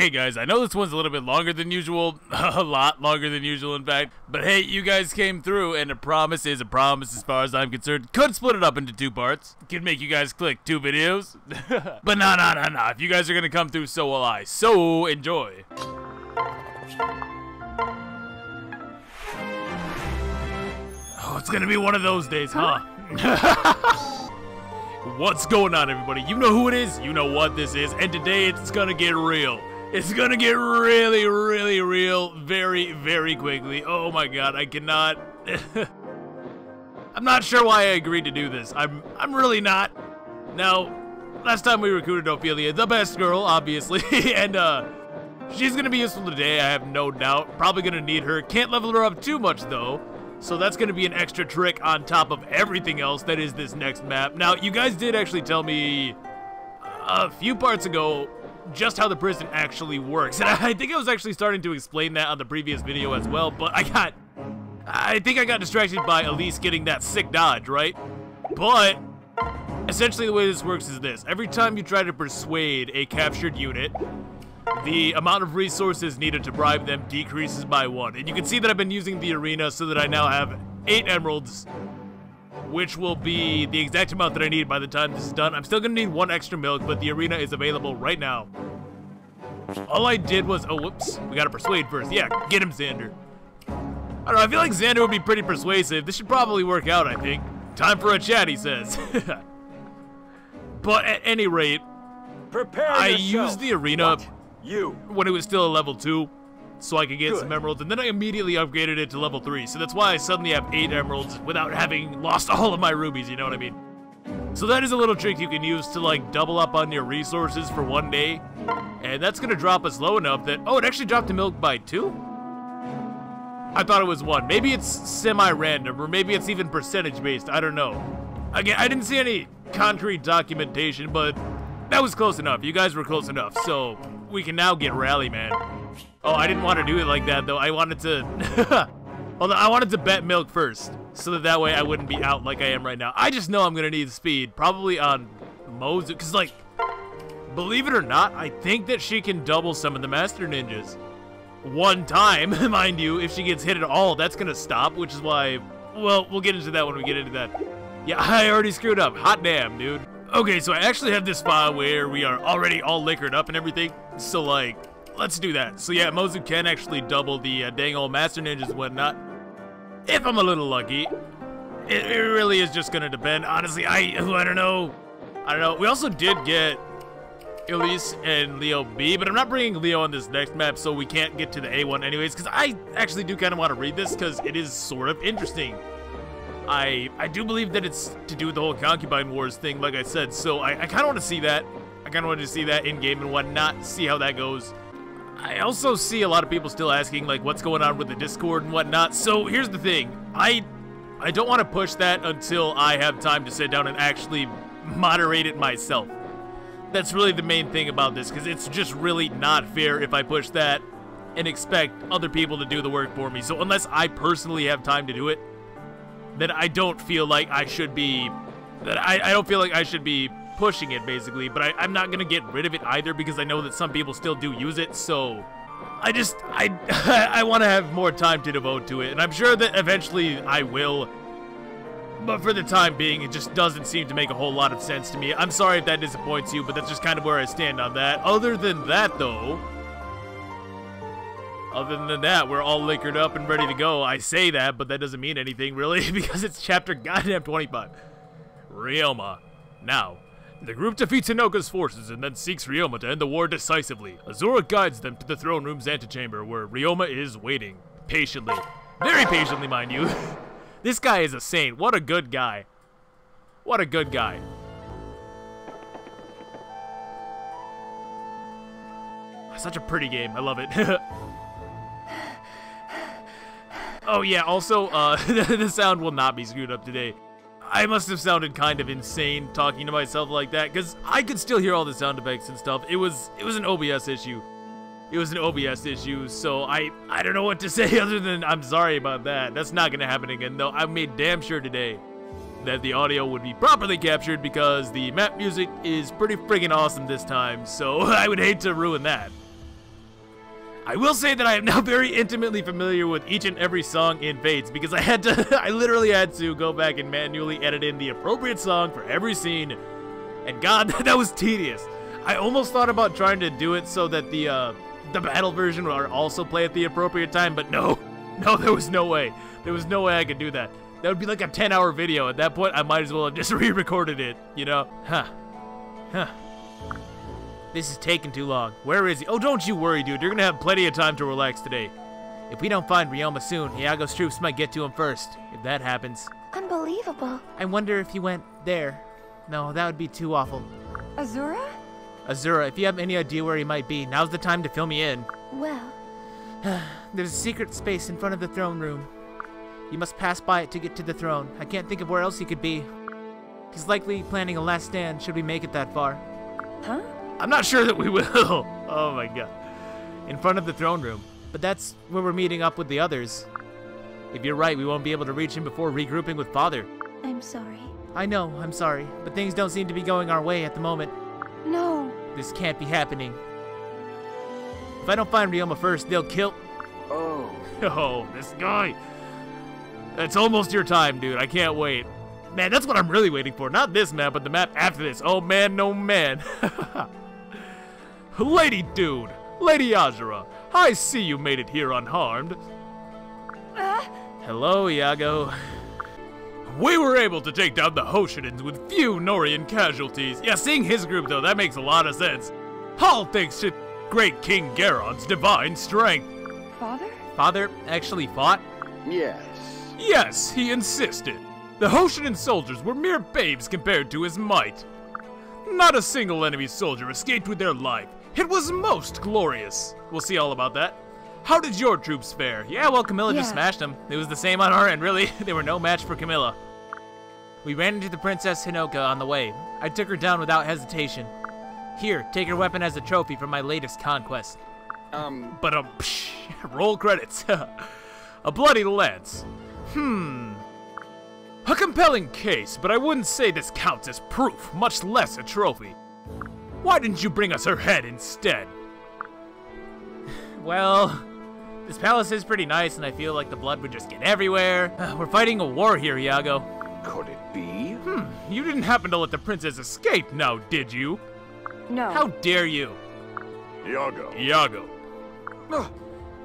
Okay guys, I know this one's a little bit longer than usual, a lot longer than usual in fact, but hey, you guys came through and a promise is a promise as far as I'm concerned. Could split it up into two parts, could make you guys click two videos, but nah, nah, nah, no, if you guys are gonna come through, so will I, so enjoy. Oh, it's gonna be one of those days, huh? What's going on, everybody? You know who it is, you know what this is, and today it's gonna get real. It's gonna get really, really real very, very quickly. Oh my god, I cannot... I'm not sure why I agreed to do this. I'm I'm really not. Now, last time we recruited Ophelia, the best girl, obviously, and uh, she's gonna be useful today, I have no doubt. Probably gonna need her. Can't level her up too much, though. So that's going to be an extra trick on top of everything else that is this next map. Now, you guys did actually tell me a few parts ago just how the prison actually works. And I think I was actually starting to explain that on the previous video as well, but I got... I think I got distracted by Elise getting that sick dodge, right? But, essentially the way this works is this. Every time you try to persuade a captured unit, the amount of resources needed to bribe them decreases by one. And you can see that I've been using the arena so that I now have eight emeralds, which will be the exact amount that I need by the time this is done. I'm still gonna need one extra milk, but the arena is available right now. All I did was, oh, whoops, we gotta persuade first. Yeah, get him, Xander. I don't know, I feel like Xander would be pretty persuasive. This should probably work out, I think. Time for a chat, he says. but at any rate, Prepare I yourself. used the arena What? You. when it was still a level 2 so I could get Good. some emeralds, and then I immediately upgraded it to level 3, so that's why I suddenly have 8 emeralds without having lost all of my rubies, you know what I mean? So that is a little trick you can use to like double up on your resources for one day, and that's gonna drop us low enough that, oh, it actually dropped the milk by 2? I thought it was 1. Maybe it's semi-random, or maybe it's even percentage-based, I don't know. Again, I didn't see any concrete documentation, but that was close enough. You guys were close enough, so we can now get Rally Man. Oh, I didn't want to do it like that, though. I wanted to... Although I wanted to bet Milk first, so that that way I wouldn't be out like I am right now. I just know I'm going to need speed, probably on Mozu, because, like, believe it or not, I think that she can double some of the Master Ninjas. One time, mind you, if she gets hit at all, that's going to stop, which is why... Well, we'll get into that when we get into that. Yeah, I already screwed up. Hot damn, dude. Okay, so I actually have this spot where we are already all liquored up and everything. So, like, let's do that. So, yeah, Mozu can actually double the uh, dang old Master Ninjas and whatnot. If I'm a little lucky. It, it really is just going to depend. Honestly, I, I don't know. I don't know. We also did get Elise and Leo B, but I'm not bringing Leo on this next map, so we can't get to the A1 anyways, because I actually do kind of want to read this, because it is sort of interesting. I I do believe that it's to do with the whole concubine wars thing, like I said. So I, I kind of want to see that. I kind of want to see that in game and whatnot. See how that goes. I also see a lot of people still asking like what's going on with the Discord and whatnot. So here's the thing. I I don't want to push that until I have time to sit down and actually moderate it myself. That's really the main thing about this, because it's just really not fair if I push that and expect other people to do the work for me. So unless I personally have time to do it, then I don't feel like I should be that I, I don't feel like I should be pushing it basically but I, I'm not gonna get rid of it either because I know that some people still do use it so I just I I want to have more time to devote to it and I'm sure that eventually I will but for the time being it just doesn't seem to make a whole lot of sense to me. I'm sorry if that disappoints you but that's just kind of where I stand on that. Other than that though other than that, we're all liquored up and ready to go. I say that, but that doesn't mean anything, really, because it's chapter goddamn 25. Ryoma. Now, the group defeats Hinoka's forces and then seeks Ryoma to end the war decisively. Azura guides them to the throne room's antechamber, where Ryoma is waiting. Patiently. Very patiently, mind you. this guy is a saint. What a good guy. What a good guy. Such a pretty game. I love it. Oh yeah, also, uh, the sound will not be screwed up today. I must have sounded kind of insane talking to myself like that, because I could still hear all the sound effects and stuff. It was, it was an OBS issue. It was an OBS issue, so I, I don't know what to say other than I'm sorry about that. That's not gonna happen again, though. I made damn sure today that the audio would be properly captured because the map music is pretty friggin' awesome this time, so I would hate to ruin that. I will say that I am now very intimately familiar with each and every song in Fates because I had to, I literally had to go back and manually edit in the appropriate song for every scene. And God, that was tedious. I almost thought about trying to do it so that the, uh, the battle version would also play at the appropriate time, but no. No, there was no way. There was no way I could do that. That would be like a 10 hour video. At that point, I might as well have just re recorded it, you know? Huh. Huh. This is taking too long. Where is he? Oh, don't you worry, dude. You're gonna have plenty of time to relax today. If we don't find Ryoma soon, Iago's troops might get to him first. If that happens. Unbelievable. I wonder if he went there. No, that would be too awful. Azura? Azura, if you have any idea where he might be, now's the time to fill me in. Well, There's a secret space in front of the throne room. You must pass by it to get to the throne. I can't think of where else he could be. He's likely planning a last stand should we make it that far. huh? I'm not sure that we will. oh my god. In front of the throne room. But that's where we're meeting up with the others. If you're right, we won't be able to reach him before regrouping with Father. I'm sorry. I know, I'm sorry, but things don't seem to be going our way at the moment. No. This can't be happening. If I don't find Ryoma first, they'll kill. Oh. Oh, this guy. It's almost your time, dude. I can't wait. Man, that's what I'm really waiting for. Not this map, but the map after this. Oh man, no man. Lady Dude, Lady Azura, I see you made it here unharmed. Ah, Hello, Iago. We were able to take down the Hoshidans with few Nohrian casualties. Yeah, seeing his group though, that makes a lot of sense. All thanks to great King Garon's divine strength. father? Father actually fought? Yes. Yes, he insisted. The Hoshidan soldiers were mere babes compared to his might. Not a single enemy soldier escaped with their life. It was most glorious. We'll see all about that. How did your troops fare? Yeah, well, Camilla just smashed them. It was the same on our end, really. they were no match for Camilla. We ran into the Princess Hinoka on the way. I took her down without hesitation. Here, take her weapon as a trophy for my latest conquest. Um, But um, psh, roll credits. a bloody lance. Hmm. A compelling case, but I wouldn't say this counts as proof, much less a trophy. Why didn't you bring us her head instead? well, this palace is pretty nice, and I feel like the blood would just get everywhere. Uh, we're fighting a war here, Iago. could it be? Hmm, you didn't happen to let the princess escape now, did you? No. How dare you? Iago. Iago. Ugh,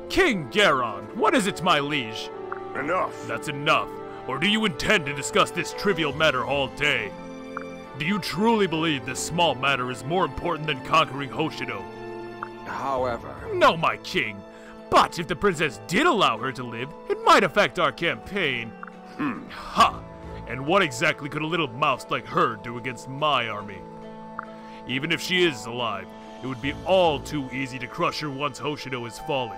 King Garon, what is it, my liege? enough. That's enough. Or do you intend to discuss this trivial matter all day? Do you truly believe this small matter is more important than conquering Hoshido? However, No, my king. But if the princess did allow her to live, it might affect our campaign. hmm, Ha! And what exactly could a little mouse like her do against my army? Even if she is alive, it would be all too easy to crush her once Hoshido is fallen.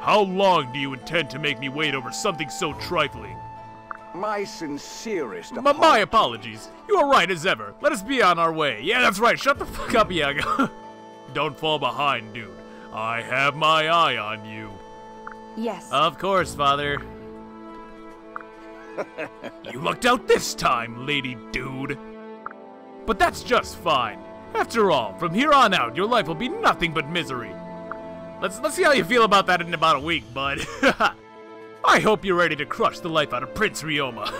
How long do you intend to make me wait over something so trifling? My sincerest M- my apologies. You are right as ever. Let us be on our way. Yeah, that's right. Shut the fuck up, Iago. Don't fall behind, dude. I have my eye on you. Yes. Of course, father. you lucked out this time, lady dude. But that's just fine. After all, from here on out, your life will be nothing but misery. Let's let's see how you feel about that in about a week, bud. I hope you're ready to crush the life out of Prince Ryoma.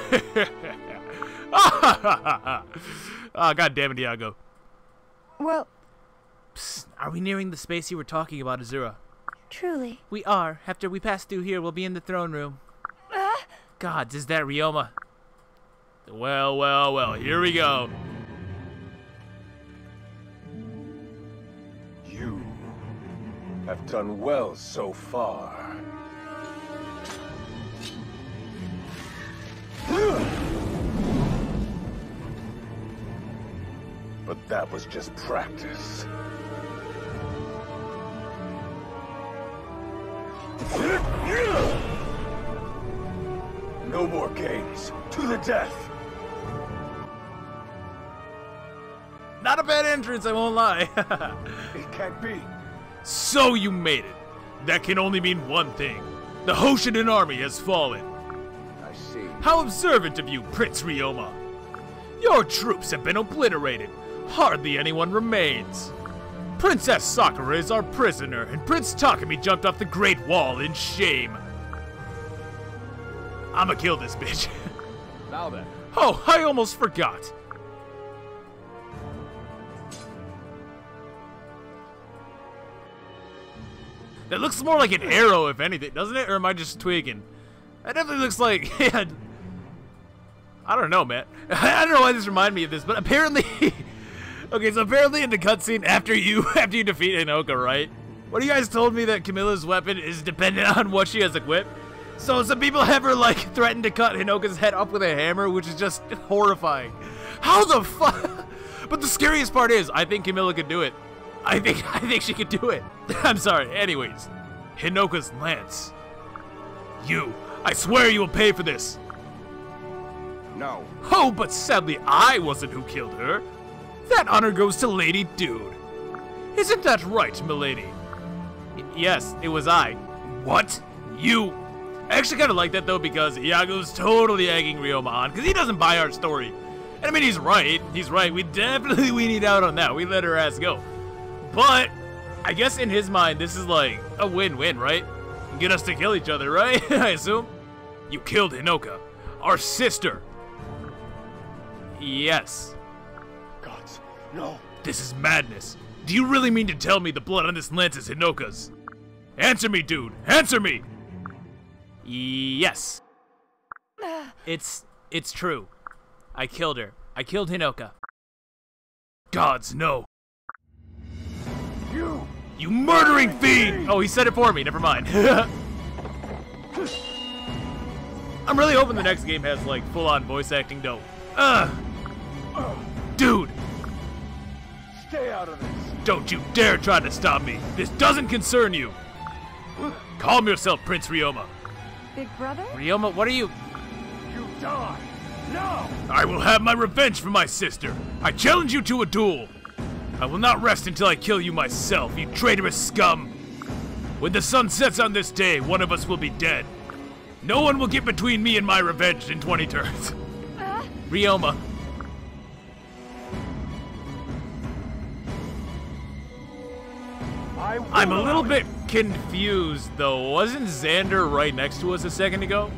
Ah, god damn it, Iago. well, Psst, are we nearing the space you were talking about, Azura? truly. We are. After we pass through here, we'll be in the throne room. Ah, Gods, is that Ryoma? Well, well, well, here we go. You have done well so far. But that was just practice. No more games. To the death. Not a bad entrance, I won't lie. It can't be. so you made it. That can only mean one thing. The Hoshidan army has fallen. How observant of you, Prince Ryoma. Your troops have been obliterated. Hardly anyone remains. Princess Sakura is our prisoner, and Prince Takumi jumped off the Great Wall in shame. I'ma kill this bitch. Now then. oh, I almost forgot. That looks more like an arrow, if anything, doesn't it? Or am I just tweaking? That definitely looks like. I don't know, man. I don't know why this reminded me of this, but apparently. okay, so apparently in the cutscene after you after you defeat Hinoka, right? What do you guys told me that Camilla's weapon is dependent on what she has equipped. So some people have her like threatened to cut Hinoka's head off with a hammer, which is just horrifying. How the fuck? But the scariest part is, I think Camilla could do it. I think I think she could do it. I'm sorry. Anyways, Hinoka's lance. You, I swear you will pay for this. No. Oh, but sadly I wasn't who killed her. That honor goes to Lady Dude. Isn't that right, milady? Yes, it was I. What? You? I actually kind of like that though because Iago's totally egging Ryoma on because he doesn't buy our story. And I mean, he's right. He's right. We definitely we need out on that. We let her ass go. But I guess in his mind, this is like a win-win, right? Get us to kill each other, right? I assume. You killed Hinoka, our sister. Yes. Gods, no. This is madness. Do you really mean to tell me the blood on this lance is Hinoka's? Answer me, dude. Answer me. Yes. It's it's true. I killed her. I killed Hinoka. Gods, no. You! You murdering fiend! Oh, he said it for me. Never mind. I'm really hoping the next game has like full-on voice acting dope. Ugh. Dude, Stay out of this! don't you dare try to stop me. This doesn't concern you. Calm yourself, Prince Ryoma. Big brother? Ryoma, what are you? You die! Now! I will have my revenge for my sister. I challenge you to a duel. I will not rest until I kill you myself, you traitorous scum. When the sun sets on this day, one of us will be dead. No one will get between me and my revenge in 20 turns. Uh. Ryoma. I I'm a little bit confused though. Wasn't Xander right next to us a second ago?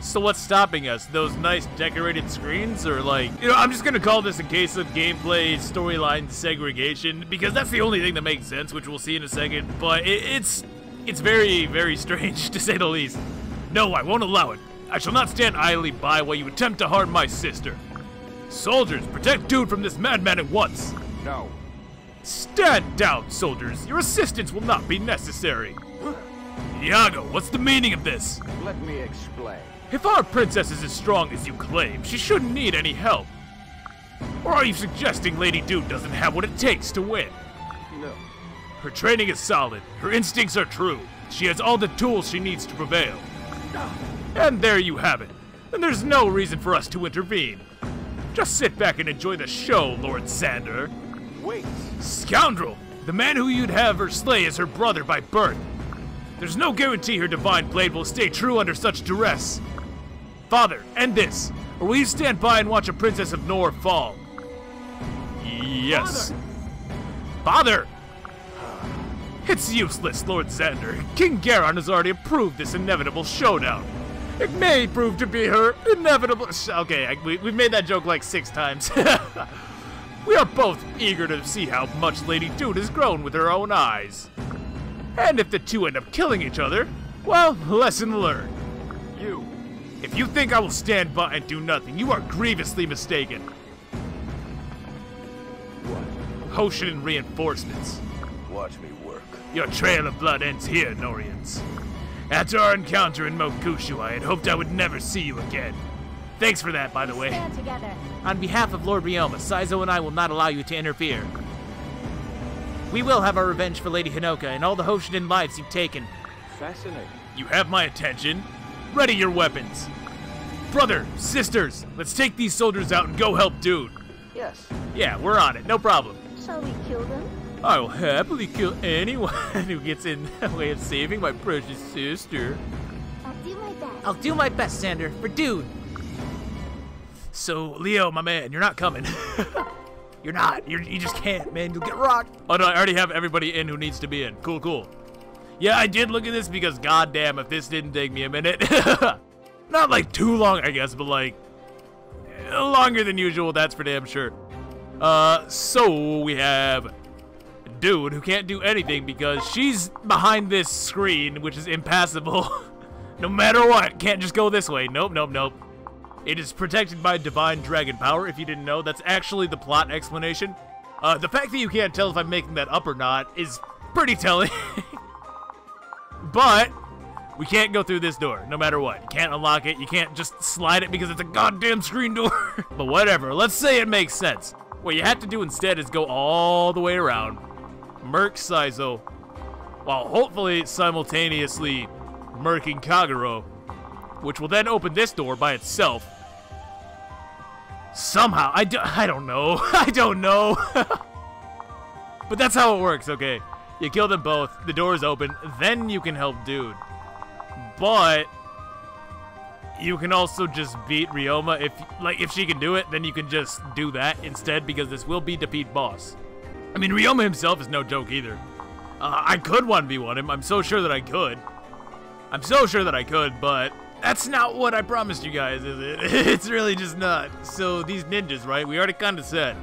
So what's stopping us? Those nice decorated screens? Or like, you know, I'm just gonna call this a case of gameplay storyline segregation because that's the only thing that makes sense, which we'll see in a second. But it, it's, it's very, very strange to say the least. No, I won't allow it. I shall not stand idly by while you attempt to harm my sister. Soldiers, protect Dude from this madman at once. No. Stand down, soldiers. Your assistance will not be necessary. Iago, what's the meaning of this? Let me explain. If our princess is as strong as you claim, she shouldn't need any help. Or are you suggesting Lady Dude doesn't have what it takes to win? No. Her training is solid, her instincts are true, she has all the tools she needs to prevail. And there you have it. And there's no reason for us to intervene. Just sit back and enjoy the show, Lord Xander. Wait. Scoundrel! The man who you'd have her slay is her brother by birth. There's no guarantee her divine blade will stay true under such duress. Father, end this, or will you stand by and watch a princess of Nohr fall? Yes. Father! It's useless, Lord Xander. King Garon has already approved this inevitable showdown. It may prove to be her inevitable. Okay, I, we, we've made that joke like six times. we are both eager to see how much Lady Dude has grown with her own eyes. And if the two end up killing each other, well, lesson learned. You. If you think I will stand by and do nothing, you are grievously mistaken. What? Hoshin reinforcements. Watch me work. Your trail of blood ends here, Nohrians. After our encounter in Mokushu, I had hoped I would never see you again. Thanks for that, by the way. Stand together. On behalf of Lord Ryoma, Saizo and I will not allow you to interfere. We will have our revenge for Lady Hinoka and all the Hoshidan lives you've taken. Fascinating. You have my attention. Ready your weapons. Brother, sisters, let's take these soldiers out and go help Dude. Yes. Yeah, we're on it, no problem. Shall we kill them? I will happily kill anyone who gets in the way of saving my precious sister. I'll do my best. I'll do my best, Xander, for Dude. So, Leo, my man, you're not coming. You're not. You're, you just can't, man. You'll get rocked. Oh no, I already have everybody in who needs to be in. Cool, cool. Yeah, I did look at this because goddamn, if this didn't take me a minute. Not like too long, I guess, but like longer than usual. That's for damn sure. Uh, so we have dude who can't do anything because she's behind this screen, which is impassable. no matter what, can't just go this way. Nope, nope, nope. It is protected by divine dragon power. If you didn't know, that's actually the plot explanation. Uh, the fact that you can't tell if I'm making that up or not is pretty telling. but we can't go through this door, no matter what. You can't unlock it. You can't just slide it because it's a goddamn screen door. but whatever. Let's say it makes sense. What you have to do instead is go all the way around, murk Saizo, while hopefully simultaneously murking Kagero, which will then open this door by itself. Somehow, I, do, I don't know. I don't know. but that's how it works, okay? You kill them both, the door is open, then you can help dude. But you can also just beat Ryoma if like if she can do it, then you can just do that instead because this will be defeat boss. I mean, Ryoma himself is no joke either. Uh, I could 1v1 him. I'm so sure that I could. I'm so sure that I could, but that's not what I promised you guys, is it? it's really just not. So these ninjas, right? We already kind of said.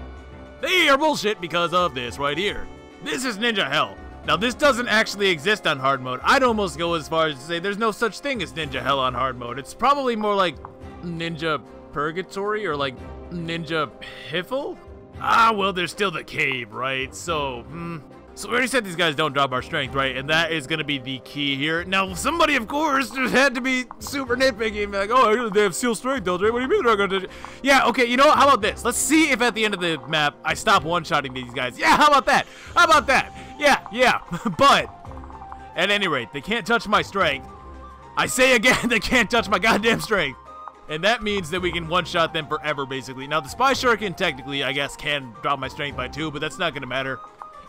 They are bullshit because of this right here. This is Ninja Hell. Now, this doesn't actually exist on hard mode. I'd almost go as far as to say there's no such thing as Ninja Hell on hard mode. It's probably more like Ninja Purgatory or like Ninja Piffle? Ah, well, there's still the cave, right? So, hmm. So we already said these guys don't drop our strength, right? And that is going to be the key here. Now, somebody, of course, just had to be super nitpicky and be like, oh, they have seal strength, LJ. What do you mean they're not going to Yeah, okay, you know what? How about this? Let's see if at the end of the map, I stop one-shotting these guys. Yeah, how about that? How about that? Yeah, yeah. but, at any rate, they can't touch my strength. I say again, they can't touch my goddamn strength. And that means that we can one-shot them forever, basically. Now, the Spy Shuriken, technically, I guess, can drop my strength by two, but that's not going to matter.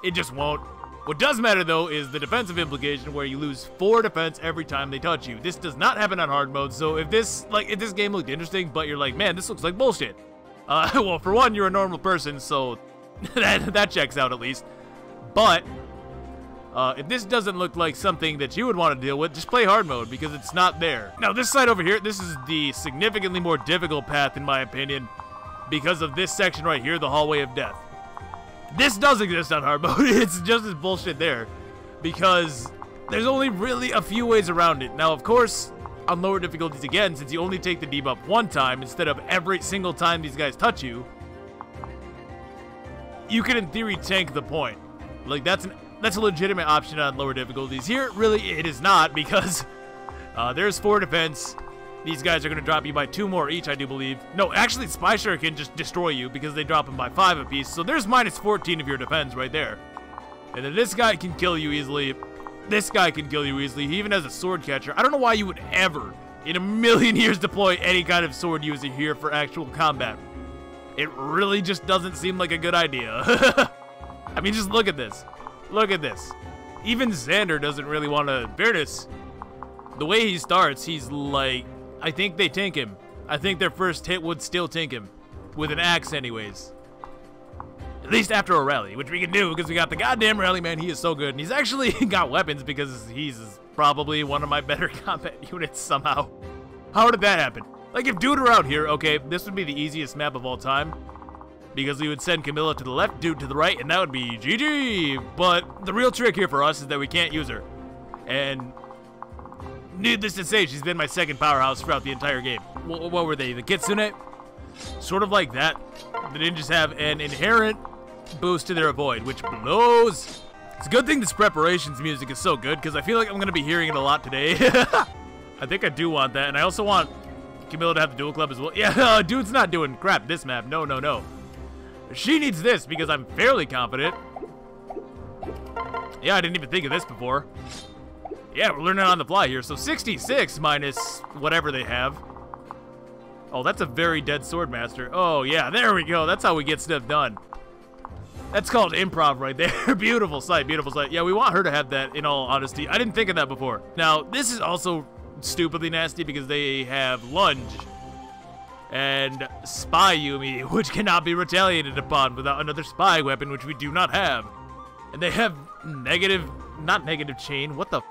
It just won't. What does matter, though, is the defensive implication where you lose 4 defense every time they touch you. This does not happen on hard mode, so if this, like, if this game looked interesting, but you're like, man, this looks like bullshit. Uh, well, for one, you're a normal person, so that, that checks out at least. But, uh, if this doesn't look like something that you would want to deal with, just play hard mode, because it's not there. Now, this side over here, this is the significantly more difficult path, in my opinion, because of this section right here, the Hallway of Death. This does exist on hard mode. It's just as bullshit there. Because there's only really a few ways around it. Now, of course, on lower difficulties again, since you only take the debuff one time instead of every single time these guys touch you, you can in theory tank the point. Like that's an that's a legitimate option on lower difficulties. Here, really, it is not because uh, there's four defense, these guys are going to drop you by two more each, I do believe. No, actually, Spy Shuriken can just destroy you because they drop them by five apiece. So there's minus 14 of your defense right there. And then this guy can kill you easily. This guy can kill you easily. He even has a sword catcher. I don't know why you would ever, in a million years, deploy any kind of sword user here for actual combat. It really just doesn't seem like a good idea. I mean, just look at this. Look at this. Even Xander doesn't really want to... Fairness, the way he starts, he's like I think they tank him. I think their first hit would still tank him. With an axe anyways. At least after a rally, which we can do because we got the goddamn rally man. He is so good. And he's actually got weapons because he's probably one of my better combat units somehow. How did that happen? Like if dude were out here, okay, this would be the easiest map of all time. Because we would send Camilla to the left, dude to the right, and that would be GG. But the real trick here for us is that we can't use her. And Needless to say, she's been my second powerhouse throughout the entire game. What, what were they? The Kitsune? Sort of like that. The ninjas have an inherent boost to their avoid, which blows. It's a good thing this preparations music is so good, because I feel like I'm going to be hearing it a lot today. I think I do want that, and I also want Camilla to have the dual club as well. Yeah, uh, dude's not doing crap this map. No, no, no. She needs this, because I'm fairly confident. Yeah, I didn't even think of this before. Yeah, we're learning on the fly here. So 66 minus whatever they have. Oh, that's a very dead Swordmaster. Oh, yeah, there we go. That's how we get stuff done. That's called improv right there. beautiful sight, beautiful sight. Yeah, we want her to have that, in all honesty. I didn't think of that before. Now, this is also stupidly nasty because they have lunge. and Spy Yumi, which cannot be retaliated upon without another spy weapon, which we do not have. And they have negative, not negative chain, what the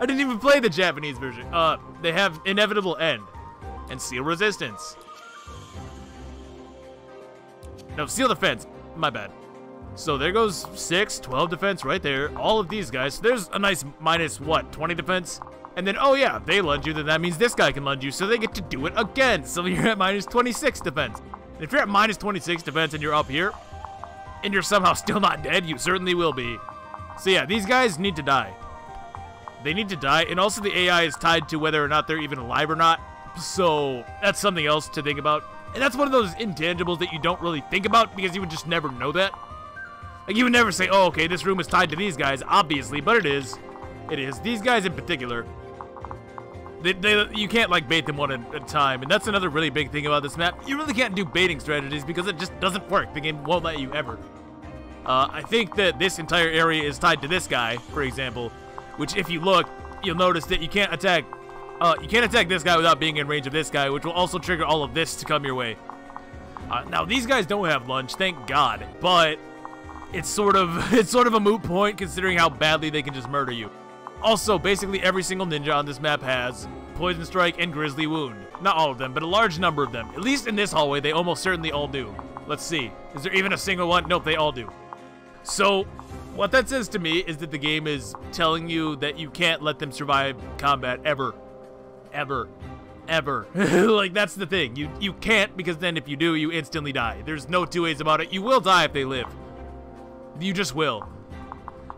I didn't even play the Japanese version. Uh, they have Inevitable End and Seal Resistance. No, Seal Defense. My bad. So there goes 6, 12 defense right there. All of these guys. So there's a nice minus, what, 20 defense? And then, oh yeah, they lunge you, then that means this guy can lunge you, so they get to do it again. So you're at minus 26 defense. And if you're at minus 26 defense and you're up here, and you're somehow still not dead, you certainly will be. So yeah, these guys need to die. They need to die, and also the AI is tied to whether or not they're even alive or not. So that's something else to think about. And that's one of those intangibles that you don't really think about because you would just never know that. Like you would never say, oh, okay, this room is tied to these guys, obviously, but it is. It is. These guys in particular, they, they, you can't like bait them one at a time, and that's another really big thing about this map. You really can't do baiting strategies because it just doesn't work. The game won't let you ever. Uh, I think that this entire area is tied to this guy, for example, which if you look, you'll notice that you can't attack uh, you can't attack this guy without being in range of this guy, which will also trigger all of this to come your way. Uh, now, these guys don't have lunge, thank God, but it's sort of it's sort of a moot point considering how badly they can just murder you. Also, basically every single ninja on this map has Poison Strike and Grisly Wound. Not all of them, but a large number of them. At least in this hallway, they almost certainly all do. Let's see. Is there even a single one? Nope, they all do. So, what that says to me is that the game is telling you that you can't let them survive combat ever ever. Ever. like, that's the thing. You, you can't, because then if you do, you instantly die. There's no two ways about it. You will die if they live. You just will.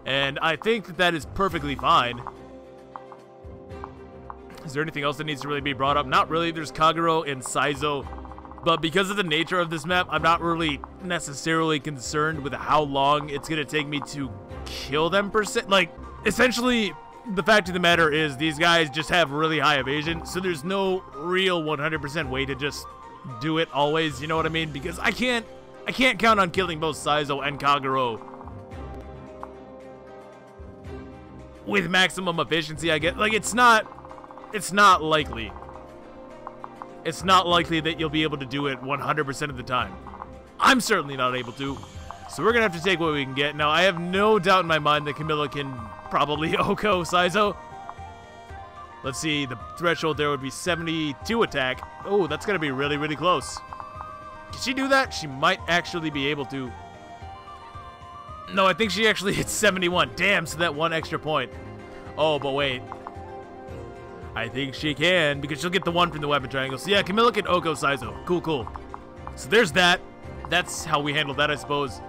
And I think that that is perfectly fine. Is there anything else that needs to really be brought up? Not really. There's Kagero and Saizo. But because of the nature of this map, I'm not really necessarily concerned with how long it's going to take me to kill them per se. Like, essentially, the fact of the matter is these guys just have really high evasion, so there's no real 100% way to just do it always, you know what I mean? Because I can't I can't count on killing both Saizo and Kagero with maximum efficiency, I get. Like it's not it's not likely. It's not likely that you'll be able to do it 100% of the time. I'm certainly not able to. So we're going to have to take what we can get. Now, I have no doubt in my mind that Camilla can probably OHKO Saizo. Let's see, the threshold there would be 72 attack. Oh, that's going to be really, really close. Can she do that? She might actually be able to. No, I think she actually hits 71. Damn, so that one extra point. Oh, but wait. I think she can, because she'll get the one from the weapon triangle. So yeah, Camilla can OHKO Saizo. Cool, cool. So there's that. That's how we handle that, I suppose.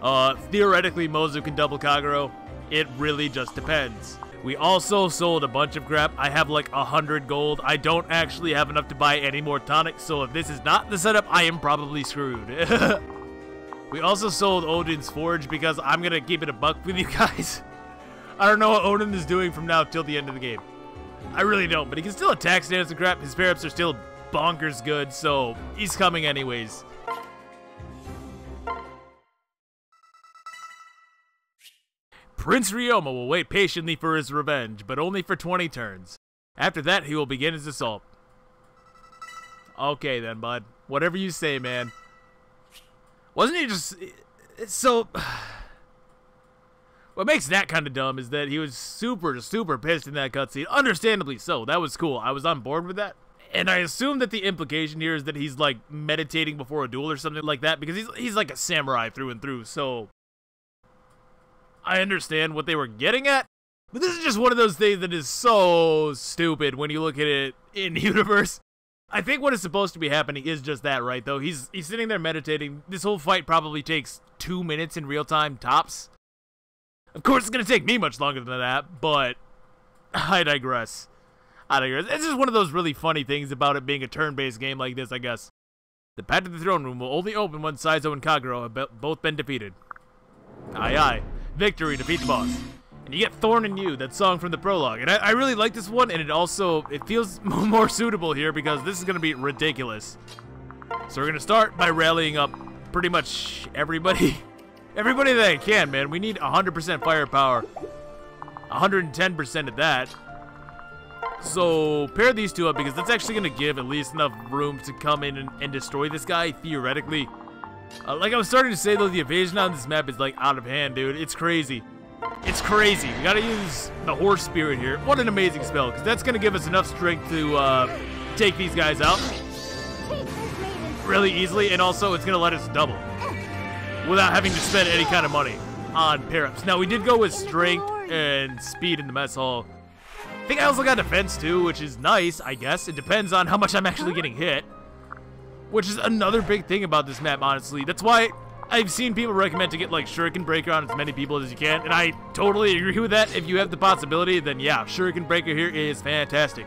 Uh, theoretically, Mozu can double Kagero. It really just depends. We also sold a bunch of crap. I have like a hundred gold. I don't actually have enough to buy any more tonics, so if this is not the setup, I am probably screwed. we also sold Odin's Forge because I'm gonna keep it a buck with you guys. I don't know what Odin is doing from now till the end of the game. I really don't, but he can still attack stands and crap. His pair-ups are still bonkers good, so he's coming anyways. Prince Ryoma will wait patiently for his revenge, but only for 20 turns. After that, he will begin his assault. Okay then, bud. Whatever you say, man. Wasn't he just... So... What makes that kind of dumb is that he was super, super pissed in that cutscene. Understandably so. That was cool. I was on board with that. And I assume that the implication here is that he's like meditating before a duel or something like that because he's he's like a samurai through and through. So I understand what they were getting at, but this is just one of those things that is so stupid when you look at it in universe. I think what is supposed to be happening is just that, right? Though he's he's sitting there meditating. This whole fight probably takes two minutes in real time tops. Of course, it's gonna take me much longer than that, but I digress. I digress. It's just one of those really funny things about it being a turn-based game like this, I guess. The path to the throne room will only open once Saizo and Kagero have both been defeated. Aye aye victory, defeat the boss. And you get Thorn and You, that song from the prologue. And I, I really like this one, and it also, it feels more suitable here because this is going to be ridiculous. So we're going to start by rallying up pretty much everybody. Everybody that I can, man. We need 100% firepower. 110% of that. So pair these two up because that's actually going to give at least enough room to come in and, and destroy this guy, theoretically. Uh, like I was starting to say though, the evasion on this map is like out of hand, dude. It's crazy. It's crazy. We gotta use the horse spirit here. What an amazing spell, because that's gonna give us enough strength to uh, take these guys out Take this maiden. really easily, and also it's gonna let us double without having to spend any kind of money on pair-ups. Now we did go with strength and speed in the mess hall. I think I also got defense too, which is nice, I guess. It depends on how much I'm actually getting hit. Which is another big thing about this map, honestly. That's why I've seen people recommend to get like Shuriken Breaker on as many people as you can, and I totally agree with that. If you have the possibility, then yeah, Shuriken Breaker here is fantastic.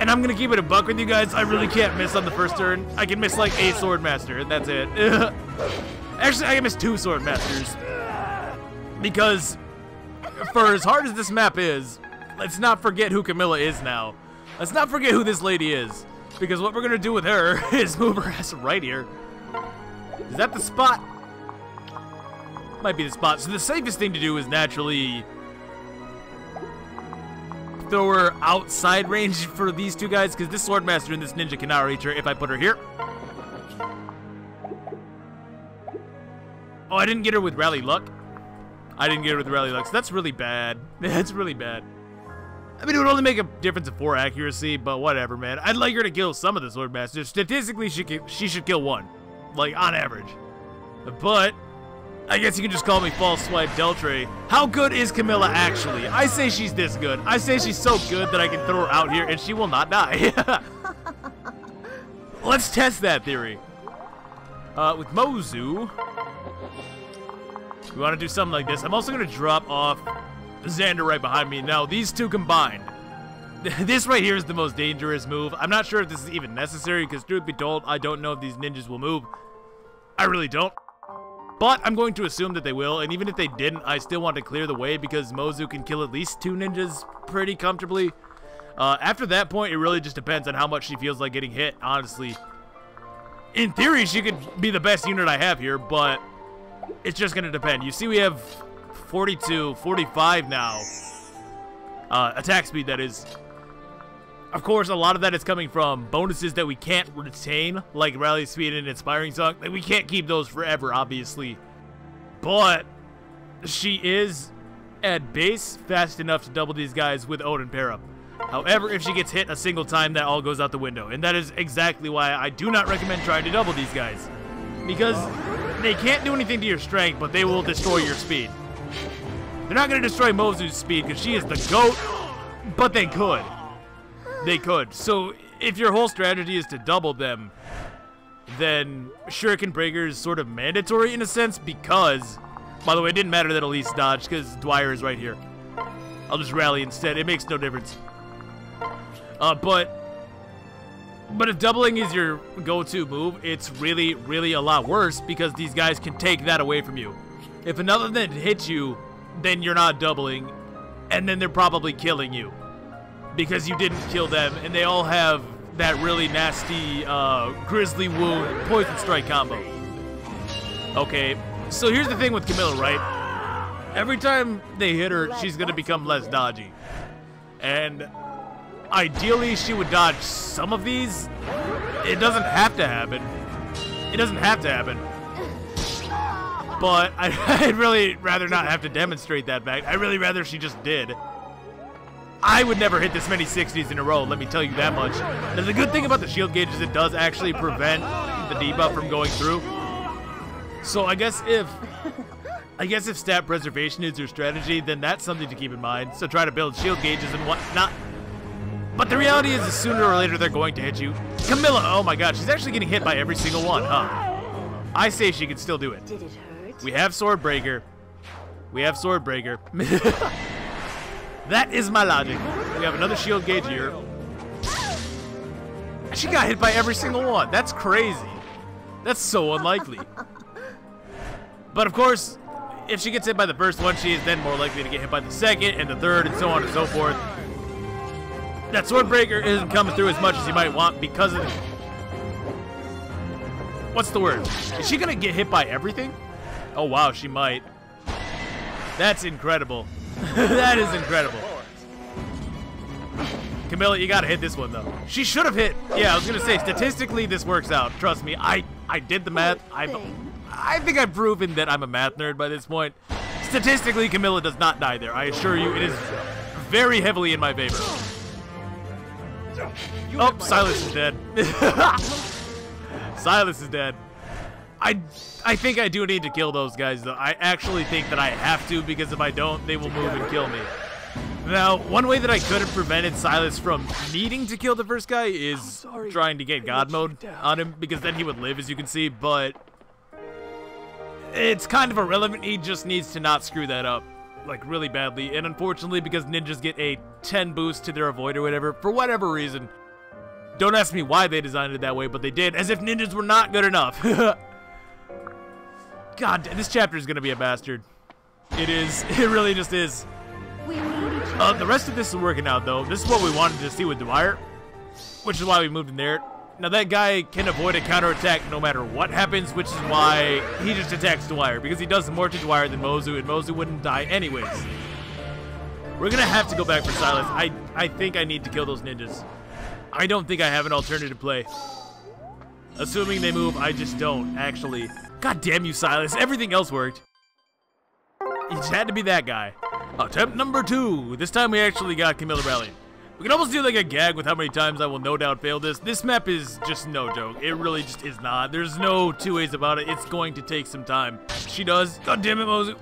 And I'm gonna keep it a buck with you guys. I really can't miss on the first turn. I can miss like a Sword Master, and that's it. Actually, I can miss two Sword Masters. Because for as hard as this map is, let's not forget who Camilla is now. Let's not forget who this lady is. Because what we're gonna do with her is move her ass right here. Is that the spot? Might be the spot. So the safest thing to do is naturally throw her outside range for these two guys, because this Swordmaster and this Ninja cannot reach her if I put her here. Oh, I didn't get her with Rally Luck. I didn't get her with Rally Luck, so that's really bad. That's really bad. I mean, it would only make a difference of four accuracy, but whatever, man. I'd like her to kill some of the Swordmasters. Statistically, she, she should kill one. Like, on average. But, I guess you can just call me false swipe Deltre. How good is Camilla actually? I say she's this good. I say she's so good that I can throw her out here and she will not die. Let's test that theory. Uh, with Mozu, we want to do something like this. I'm also going to drop off Xander right behind me. Now, these two combined. This right here is the most dangerous move. I'm not sure if this is even necessary because truth be told, I don't know if these ninjas will move. I really don't. But I'm going to assume that they will, and even if they didn't, I still want to clear the way because Mozu can kill at least two ninjas pretty comfortably. Uh, after that point, it really just depends on how much she feels like getting hit, honestly. In theory, she could be the best unit I have here, but it's just going to depend. You see we have 42, 45 now. Uh, attack speed, that is. Of course, a lot of that is coming from bonuses that we can't retain, like Rally Speed and Inspiring Song. Like, we can't keep those forever, obviously. But she is, at base, fast enough to double these guys with Odin pair. However, if she gets hit a single time, that all goes out the window. And that is exactly why I do not recommend trying to double these guys. Because they can't do anything to your strength, but they will destroy your speed. They're not going to destroy Mozu's speed because she is the GOAT, but they could. They could. So if your whole strategy is to double them, then Shuriken Breaker is sort of mandatory in a sense because, by the way, it didn't matter that Elise dodged because Dwyer is right here. I'll just rally instead. It makes no difference. Uh, but but if doubling is your go-to move, it's really, really a lot worse because these guys can take that away from you. If another then hits you, then you're not doubling, and then they're probably killing you because you didn't kill them, and they all have that really nasty uh, Grisly Wound Poison Strike combo. Okay, so here's the thing with Camilla, right? Every time they hit her, she's gonna become less dodgy. And ideally, she would dodge some of these. It doesn't have to happen. It doesn't have to happen. But I, I'd really rather not have to demonstrate that fact. I'd really rather she just did. I would never hit this many 60s in a row, let me tell you that much. Now, the good thing about the shield gauge is it does actually prevent the debuff from going through. So I guess if I guess if stat preservation is your strategy, then that's something to keep in mind. So try to build shield gauges and whatnot. But the reality is, sooner or later they're going to hit you. Camilla, oh my god, she's actually getting hit by every single one, huh? I say she can still do it. Did it hurt? We have Swordbreaker. We have Swordbreaker. that is my logic. We have another shield gauge here. She got hit by every single one. That's crazy. That's so unlikely. But of course, if she gets hit by the first one, she is then more likely to get hit by the second and the third and so on and so forth. That Swordbreaker isn't coming through as much as you might want because of... What's the word? Is she gonna get hit by everything? Oh wow, she might. That's incredible. that is incredible. Camilla, you gotta hit this one though. She should have hit. Yeah, I was gonna say statistically this works out. Trust me, I I did the math. I I think I've proven that I'm a math nerd by this point. Statistically, Camilla does not die there. I assure you, it is very heavily in my favor. Oh, Silas is dead. Silas is dead. I I think I do need to kill those guys though. I actually think that I have to because if I don't, they will move and kill me. Now, one way that I could have prevented Silas from needing to kill the first guy is trying to get God mode on him, because then he would live, as you can see, but it's kind of irrelevant. He just needs to not screw that up, like, really badly. And unfortunately, because ninjas get a 10 boost to their avoid or whatever, for whatever reason, don't ask me why they designed it that way, but they did, as if ninjas were not good enough. God, this chapter is going to be a bastard. It is. It really just is. We need Uh, the rest of this is working out, though. This is what we wanted to see with Dwyer, which is why we moved in there. Now, that guy can avoid a counterattack no matter what happens, which is why he just attacks Dwyer, because he does more to Dwyer than Mozu, and Mozu wouldn't die anyways. We're gonna have to go back for Silas. I, I think I need to kill those ninjas. I don't think I have an alternative play. Assuming they move, I just don't, actually. God damn you, Silas. Everything else worked. It just had to be that guy. Attempt number two. This time we actually got Camilla Rally. We can almost do like a gag with how many times I will no doubt fail this. This map is just no joke. It really just is not. There's no two ways about it. It's going to take some time. She does. God damn it, Mozu.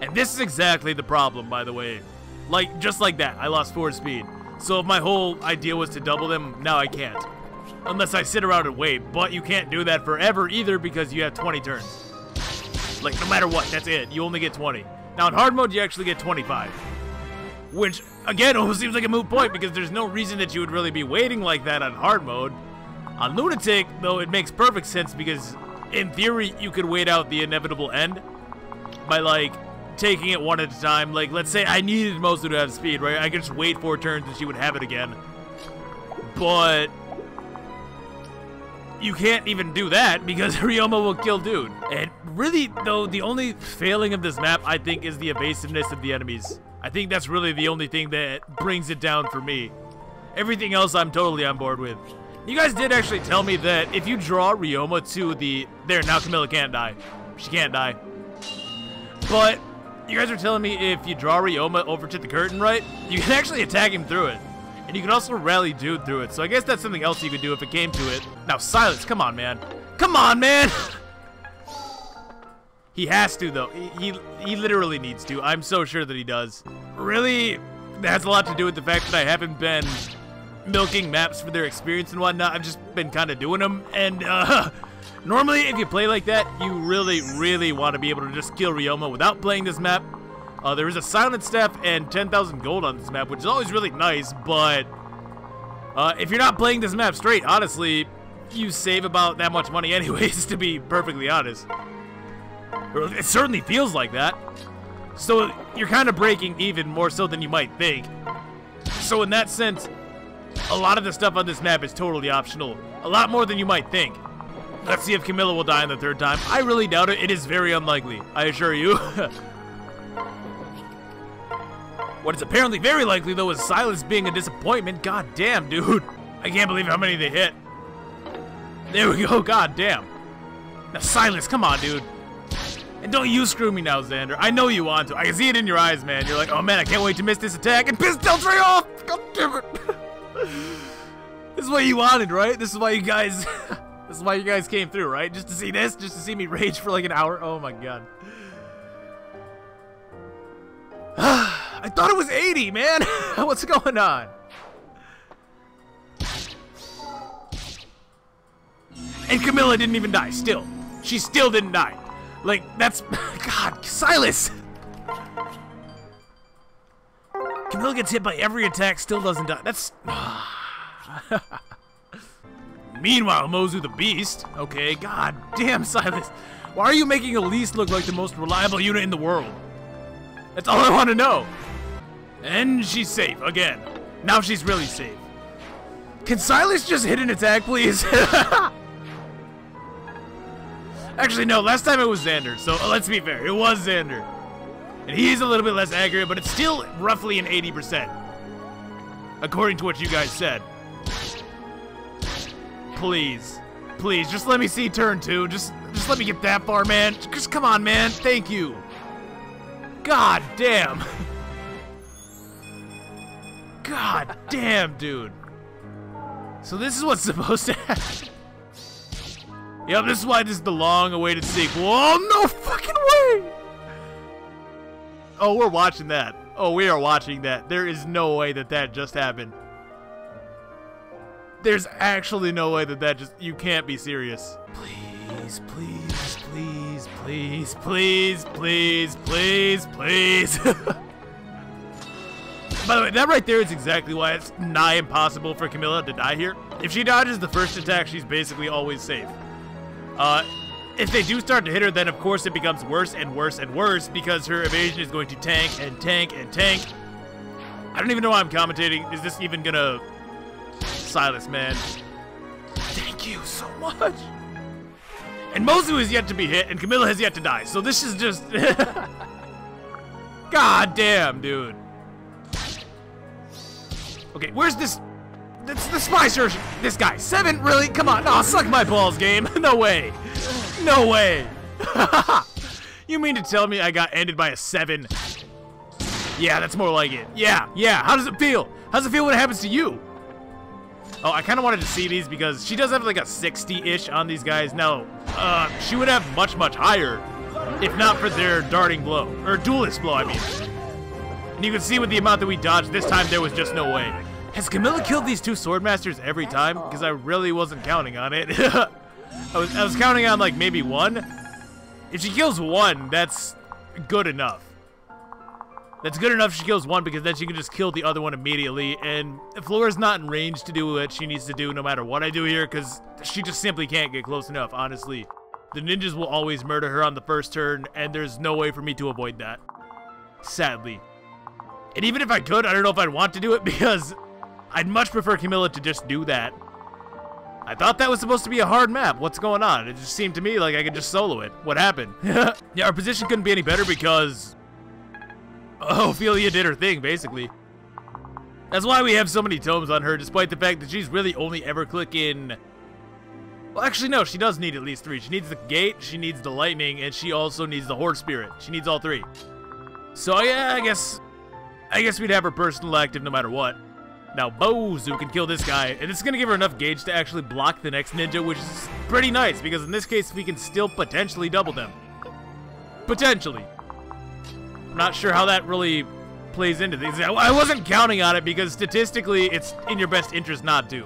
And this is exactly the problem, by the way. Like, just like that, I lost forward speed. So if my whole idea was to double them, now I can't. Unless I sit around and wait. But you can't do that forever either because you have 20 turns. Like, no matter what, that's it. You only get 20. Now, in hard mode, you actually get 25. Which, again, almost seems like a moot point because there's no reason that you would really be waiting like that on hard mode. On Lunatic, though, it makes perfect sense because, in theory, you could wait out the inevitable end by, like, taking it one at a time. Like, let's say I needed Mozu to have speed, right? I could just wait four turns and she would have it again. But you can't even do that because Ryoma will kill dude. And really, though, the only failing of this map, I think, is the evasiveness of the enemies. I think that's really the only thing that brings it down for me. Everything else I'm totally on board with. You guys did actually tell me that if you draw Ryoma to the... There, now Camilla can't die. She can't die. But you guys are telling me if you draw Ryoma over to the curtain, right? You can actually attack him through it. And you can also rally dude through it. So I guess that's something else you could do if it came to it. Now, Silas, come on, man. Come on, man! he has to, though. He, he, he literally needs to. I'm so sure that he does. Really, that has a lot to do with the fact that I haven't been milking maps for their experience and whatnot. I've just been kind of doing them. And, uh... Normally, if you play like that, you really, really want to be able to just kill Ryoma without playing this map. Uh, there is a silent staff and 10,000 gold on this map, which is always really nice, but uh, if you're not playing this map straight, honestly, you save about that much money anyways, to be perfectly honest. It certainly feels like that. So you're kind of breaking even more so than you might think. So in that sense, a lot of the stuff on this map is totally optional. A lot more than you might think. Let's see if Camilla will die in the third time. I really doubt it. It is very unlikely. I assure you. what is apparently very likely, though, is Silas being a disappointment. God damn, dude. I can't believe how many they hit. There we go. God damn. Now, Silas, come on, dude. And don't you screw me now, Xander. I know you want to. I can see it in your eyes, man. You're like, oh man, I can't wait to miss this attack and piss Deltre off. God damn it. this is what you wanted, right? This is why you guys... This is why you guys came through, right? Just to see this? Just to see me rage for like an hour? Oh my god. Ah. I thought it was 80, man! What's going on? And Camilla didn't even die, still. She still didn't die. Like, that's... God, Silas! Camilla gets hit by every attack, still doesn't die. That's... Meanwhile, Mozu the Beast. Okay, god damn, Silas. Why are you making Elise look like the most reliable unit in the world? That's all I want to know. And she's safe, again. Now she's really safe. Can Silas just hit an attack, please? Actually, no, last time it was Xander, so let's be fair. It was Xander. And he's a little bit less accurate, but it's still roughly an 80%. according to what you guys said. Please. Please, just let me see turn two. Just just let me get that far, man. Just come on, man. Thank you. God damn. God damn, dude. So this is what's supposed to happen. Yep, this is why this is the long-awaited sequel. Oh, no fucking way! Oh, we're watching that. Oh, we are watching that. There is no way that that just happened. There's actually no way that that just... You can't be serious. Please, please, please, please, please, please, please, please. By the way, that right there is exactly why it's nigh impossible for Camilla to die here. If she dodges the first attack, she's basically always safe. Uh, if they do start to hit her, then of course it becomes worse and worse and worse because her evasion is going to tank and tank and tank. I don't even know why I'm commentating. Is this even gonna... Silas, man. Thank you so much. And Mozu is yet to be hit, and Camilla has yet to die. So this is just... God damn, dude. Okay, where's this... That's the search. This guy. Seven? Really? Come on. Oh, suck my balls, game. no way. No way. you mean to tell me I got ended by a seven? Yeah, that's more like it. Yeah, yeah. How does it feel? How does it feel when it happens to you? Oh, I kind of wanted to see these because she does have like a 60-ish on these guys. Now, uh, she would have much, much higher if not for their darting blow. Or duelist blow, I mean. And you can see with the amount that we dodged, this time there was just no way. Has Camilla killed these two Swordmasters every time? Because I really wasn't counting on it. I, was, I was counting on like maybe one. If she kills one, that's good enough. That's good enough she kills one because then she can just kill the other one immediately. And Flora's not in range to do what she needs to do no matter what I do here because she just simply can't get close enough, honestly. The ninjas will always murder her on the first turn and there's no way for me to avoid that. Sadly. And even if I could, I don't know if I'd want to do it because I'd much prefer Camilla to just do that. I thought that was supposed to be a hard map. What's going on? It just seemed to me like I could just solo it. What happened? yeah, our position couldn't be any better because oh, Ophelia did her thing, basically. That's why we have so many tomes on her, despite the fact that she's really only ever clicking... Well, actually, no, she does need at least three. She needs the gate, she needs the lightning, and she also needs the horse spirit. She needs all three. So, yeah, I guess... I guess we'd have her personal active no matter what. Now, Mozu can kill this guy, and it's going to give her enough gauge to actually block the next ninja, which is pretty nice, because in this case, we can still potentially double them. Potentially. I'm not sure how that really plays into things. I wasn't counting on it because statistically, it's in your best interest not to.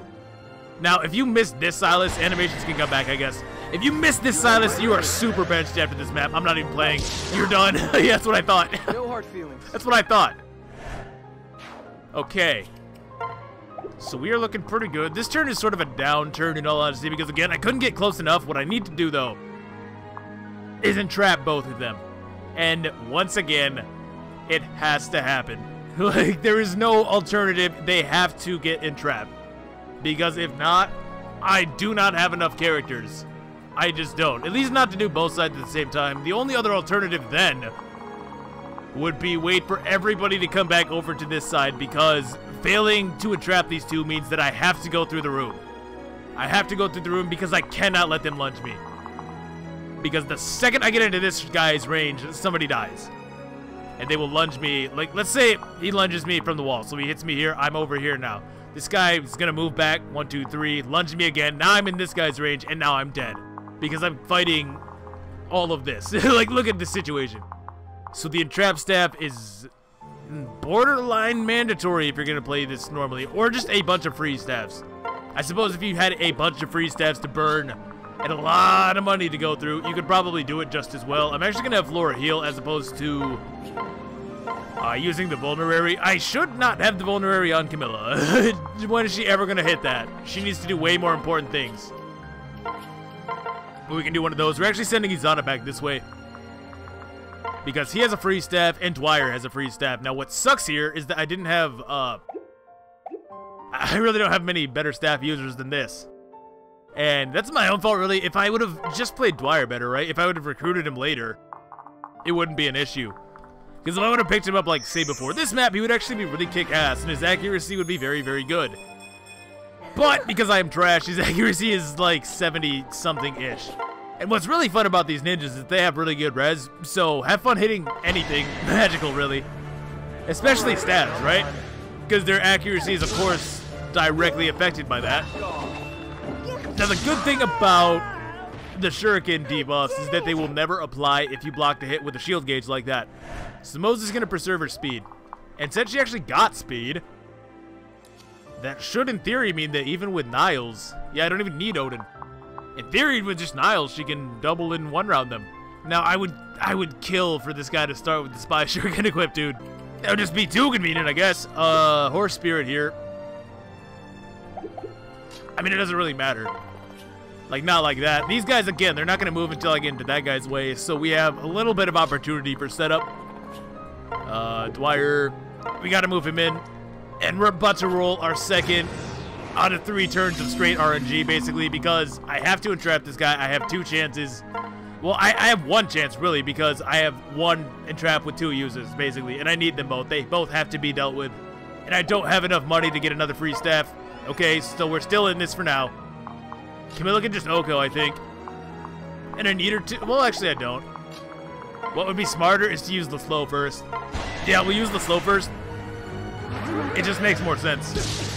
Now, if you miss this Silas, animations can come back, I guess. If you miss this Silas, you are super benched after this map. I'm not even playing. You're done. yeah, that's what I thought. No hard feelings. that's what I thought. Okay. So we are looking pretty good. This turn is sort of a downturn in all honesty because, again, I couldn't get close enough. What I need to do, though, is entrap both of them. And once again, it has to happen. like, there is no alternative. They have to get entrapped. Because if not, I do not have enough characters. I just don't. At least not to do both sides at the same time. The only other alternative then would be wait for everybody to come back over to this side because failing to entrap these two means that I have to go through the room. I have to go through the room because I cannot let them lunge me. Because the second I get into this guy's range, somebody dies. And they will lunge me, like, let's say he lunges me from the wall. So he hits me here, I'm over here now. This guy is gonna move back, one, two, three, lunge me again. Now I'm in this guy's range, and now I'm dead. Because I'm fighting all of this. like, look at the situation. So the entrap staff is borderline mandatory if you're going to play this normally, or just a bunch of free staffs. I suppose if you had a bunch of free staffs to burn and a lot of money to go through, you could probably do it just as well. I'm actually going to have Laura heal as opposed to uh, using the Vulnerary. I should not have the Vulnerary on Camilla. when is she ever going to hit that? She needs to do way more important things. But we can do one of those. We're actually sending Izana back this way because he has a free staff and Dwyer has a free staff. Now, what sucks here is that I didn't have, uh, I really don't have many better staff users than this. And that's my own fault, really. If I would have just played Dwyer better, right? If I would have recruited him later, it wouldn't be an issue. Because if I would have picked him up, like, say, before this map, he would actually be really kick-ass, and his accuracy would be very, very good. But, because I am trash, his accuracy is, like, 70-something-ish. And what's really fun about these ninjas is they have really good res, so have fun hitting anything magical, really. Especially stats, right? Because their accuracy is, of course, directly affected by that. Now, the good thing about the Shuriken debuffs is that they will never apply if you block the hit with a shield gauge like that. So Mozu is going to preserve her speed. And since she actually got speed, that should in theory mean that even with Niles, yeah, I don't even need Odin. In theory, with just Niles, she can double in one round them. Now, I would I would kill for this guy to start with the Spy Shuriken equipped, dude. That would just be too convenient, I guess. Uh, Horse Spirit here. I mean, it doesn't really matter. Like, not like that. These guys, again, they're not going to move until I get into that guy's way, so we have a little bit of opportunity for setup. Uh, Dwyer, we got to move him in. And we're about to roll our second out of three turns of straight RNG, basically, because I have to entrap this guy. I have two chances. Well, I, I have one chance, really, because I have one entrap with two users, basically, and I need them both. They both have to be dealt with. And I don't have enough money to get another free staff. Okay, so we're still in this for now. Camilla can just OHKO, I think. And I need her to... Well, actually, I don't. What would be smarter is to use the slow first. Yeah, we'll use the slow first. It just makes more sense.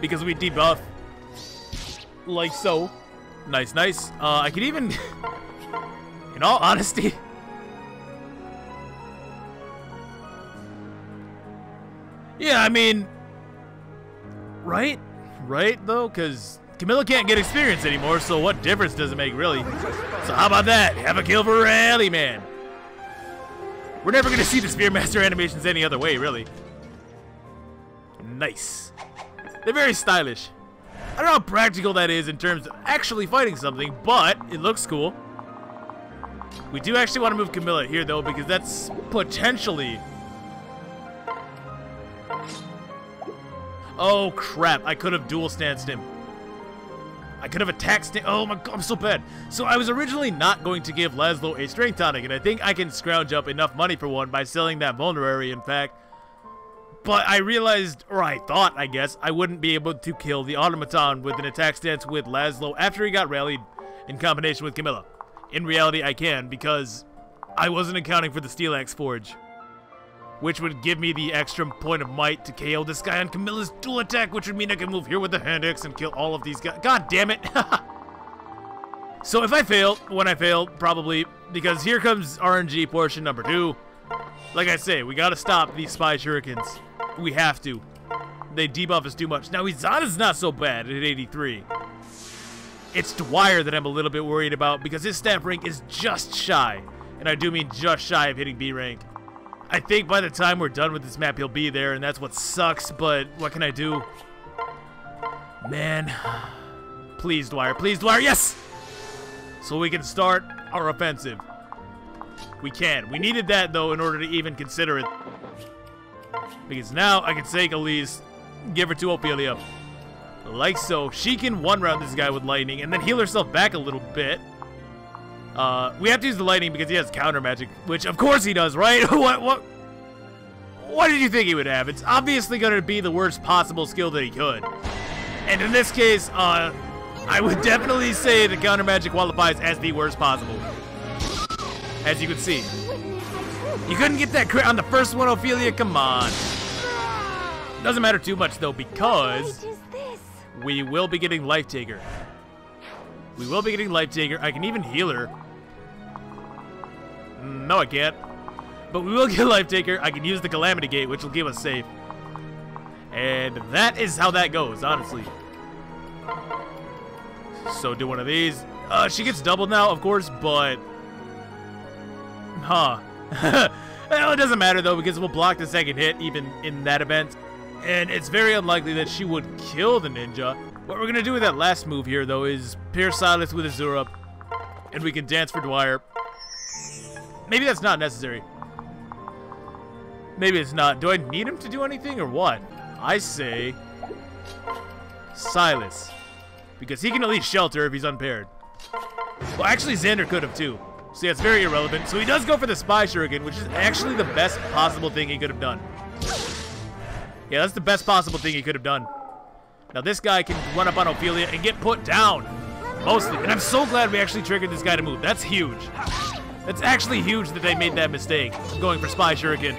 Because we debuff. Like so. Nice, nice. Uh, I could even... in all honesty... Yeah, I mean... Right? Right, though? Because Camilla can't get experience anymore, so what difference does it make, really? So how about that? Have a kill for Rally Man. We're never going to see the Spearmaster animations any other way, really. Nice. They're very stylish. I don't know how practical that is in terms of actually fighting something, but it looks cool. We do actually want to move Camilla here, though, because that's potentially... Oh, crap. I could have dual stanced him. I could have attacked Stan- Oh my god, I'm so bad. So I was originally not going to give Laslow a strength tonic, and I think I can scrounge up enough money for one by selling that vulnerary, in fact. But I realized, or I thought, I guess, I wouldn't be able to kill the automaton with an attack stance with Laslow after he got rallied in combination with Camilla. In reality, I can, because I wasn't accounting for the Steel Axe Forge. Which would give me the extra point of might to KO this guy on Camilla's dual attack, which would mean I can move here with the hand axe and kill all of these guys. God damn it! so if I fail, when I fail, probably, because here comes RNG portion number two. Like I say, we gotta stop these Spy Shurikens. We have to. They debuff us too much. Now, Izana's not so bad at 83. It's Dwyer that I'm a little bit worried about because his staff rank is just shy. And I do mean just shy of hitting B rank. I think by the time we're done with this map, he'll be there, and that's what sucks, but what can I do? Man. Please, Dwyer. Please, Dwyer. Yes! So we can start our offensive. We can. We needed that, though, in order to even consider it. Because now I can take Elise, give her to Ophelia. Like so. She can one-round this guy with lightning and then heal herself back a little bit. Uh, we have to use the lightning because he has counter magic, which of course he does, right? what, what, what did you think he would have? It's obviously going to be the worst possible skill that he could. And in this case, uh, I would definitely say the counter magic qualifies as the worst possible. As you can see. You couldn't get that crit on the first one, Ophelia, come on. Doesn't matter too much though, because we will be getting Life Taker. We will be getting Life Taker. I can even heal her. No, I can't. But we will get Life Taker. I can use the Calamity Gate, which will give us safe. And that is how that goes, honestly. So do one of these. Uh, she gets doubled now, of course, but... Huh. well, it doesn't matter, though, because we'll block the second hit, even in that event. And it's very unlikely that she would kill the ninja. What we're to do with that last move here, though, is Pierce Silas with Azura. And we can dance for Dwyer. Maybe that's not necessary. Maybe it's not. Do I need him to do anything or what? I say Silas. Because he can at least shelter if he's unpaired. Well, actually, Xander could have too. So yeah, it's very irrelevant. So he does go for the Spy Shuriken, which is actually the best possible thing he could have done. Yeah, that's the best possible thing he could have done. Now this guy can run up on Ophelia and get put down. Mostly. And I'm so glad we actually triggered this guy to move. That's huge. That's actually huge that they made that mistake, going for Spy Shuriken.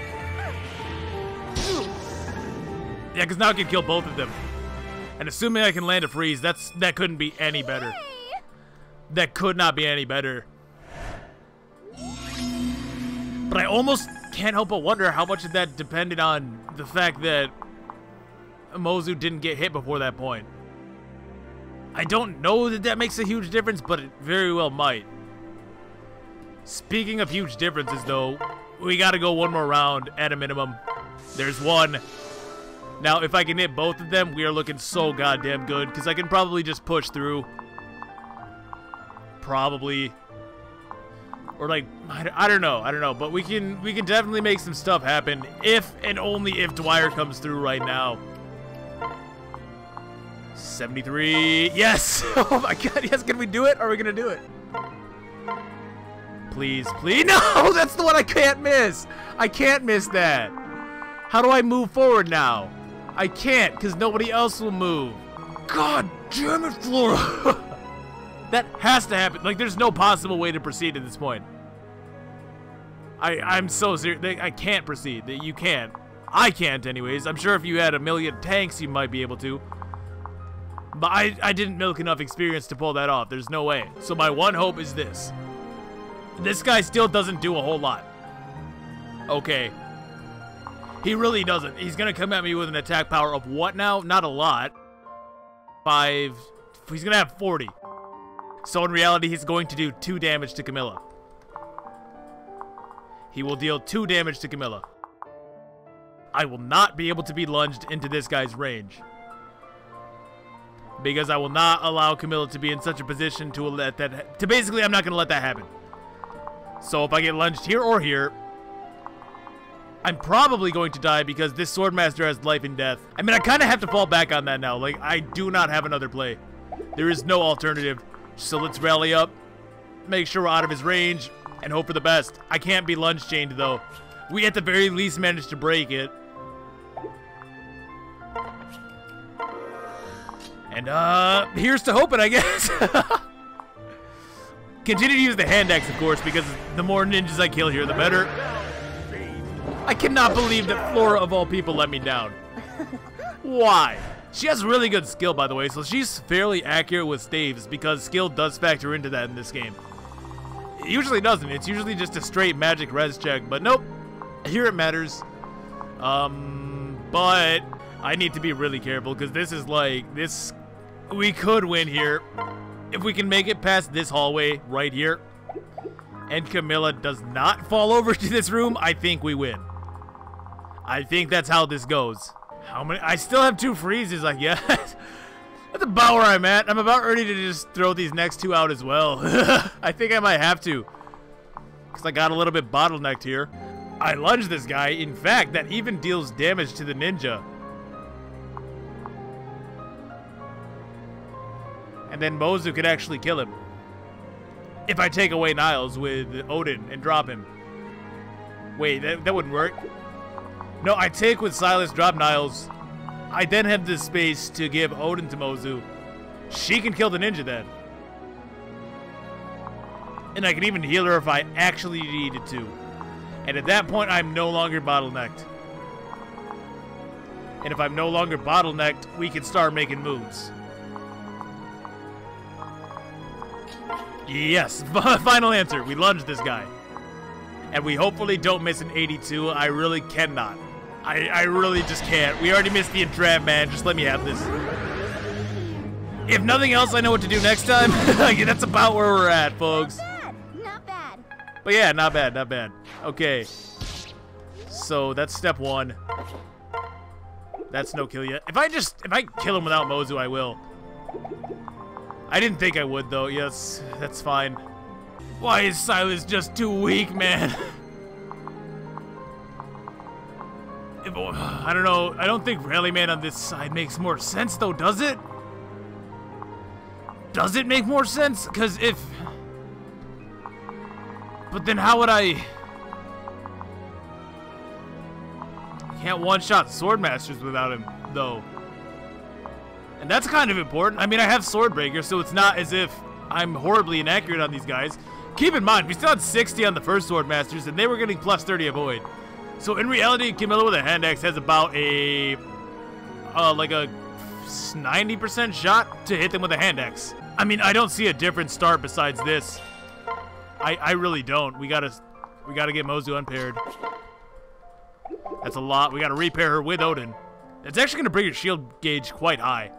Yeah, because now I can kill both of them. And assuming I can land a freeze, that's that couldn't be any better. That could not be any better. But I almost can't help but wonder how much of that depended on the fact that Mozu didn't get hit before that point. I don't know that that makes a huge difference, but it very well might. Speaking of huge differences, though, we gotta go one more round at a minimum. There's one. Now, if I can hit both of them, we are looking so goddamn good, because I can probably just push through. Probably. Or like, I, I don't know, I don't know, but we can we can definitely make some stuff happen if and only if Dwyer comes through right now. 73, yes! Oh my god, yes, can we do it? Are we gonna do it? Please, please, no! That's the one I can't miss! I can't miss that! How do I move forward now? I can't, because nobody else will move. God damn it, Flora! that has to happen. Like, there's no possible way to proceed at this point. I, I'm so serious. I can't proceed. You can't. I can't, anyways. I'm sure if you had a million tanks, you might be able to. But I, I didn't milk enough experience to pull that off. There's no way. So my one hope is this. This guy still doesn't do a whole lot. Okay. He really doesn't. He's going to come at me with an attack power of what now? Not a lot. Five. He's going to have 40. So in reality, he's going to do 2 damage to Camilla. He will deal 2 damage to Camilla. I will not be able to be lunged into this guy's range. Because I will not allow Camilla to be in such a position to let that... To basically, I'm not going to let that happen. So if I get lunged here or here, I'm probably going to die because this Swordmaster has life and death. I mean, I kind of have to fall back on that now. Like, I do not have another play. There is no alternative. So let's rally up, make sure we're out of his range, and hope for the best. I can't be lunge chained, though. We at the very least managed to break it. And, uh, here's to hoping, I guess. Continue to use the hand axe, of course, because the more ninjas I kill here, the better. I cannot believe that Flora, of all people, let me down. Why? She has really good skill, by the way, so she's fairly accurate with staves, because skill does factor into that in this game. It usually doesn't. It's usually just a straight magic res check, but nope. Here it matters. Um, but I need to be really careful, because this is like, this, we could win here. If we can make it past this hallway right here, and Camilla does not fall over to this room, I think we win. I think that's how this goes. How many? I still have two freezes, I guess. That's about where I'm at. I'm about ready to just throw these next two out as well. I think I might have to. Because I got a little bit bottlenecked here. I lunge this guy. In fact, that even deals damage to the ninja. And then Mozu could actually kill him. If I take away Niles with Odin and drop him. Wait, that, that wouldn't work. No, I take with Silas, drop Niles. I then have the space to give Odin to Mozu. She can kill the ninja then. And I can even heal her if I actually needed to. And at that point, I'm no longer bottlenecked. And if I'm no longer bottlenecked, we can start making moves. Yes, final answer. We lunge this guy. And we hopefully don't miss an 82. I really cannot. I, I really just can't. We already missed the entrap, man. Just let me have this. If nothing else, I know what to do next time. That's about where we're at, folks. Not bad. Not bad. But yeah, not bad, not bad. Okay. So that's step one. That's no kill yet. If I just, if I kill him without Mozu, I will. I didn't think I would, though. Yes, that's fine. Why is Silas just too weak, man? I don't know. I don't think Rally Man on this side makes more sense, though, does it? Does it make more sense? Because if... But then how would I... Can't one-shot Swordmasters without him, though. And that's kind of important. I mean, I have Swordbreaker, so it's not as if I'm horribly inaccurate on these guys. Keep in mind, we still had 60 on the first Swordmasters, and they were getting plus 30 avoid. So in reality, Camilla with a hand axe has about a... Uh, like a 90% shot to hit them with a hand axe. I mean, I don't see a different start besides this. I, I really don't. We gotta we gotta get Mozu unpaired. That's a lot. We gotta repair her with Odin. It's actually gonna bring your shield gauge quite high.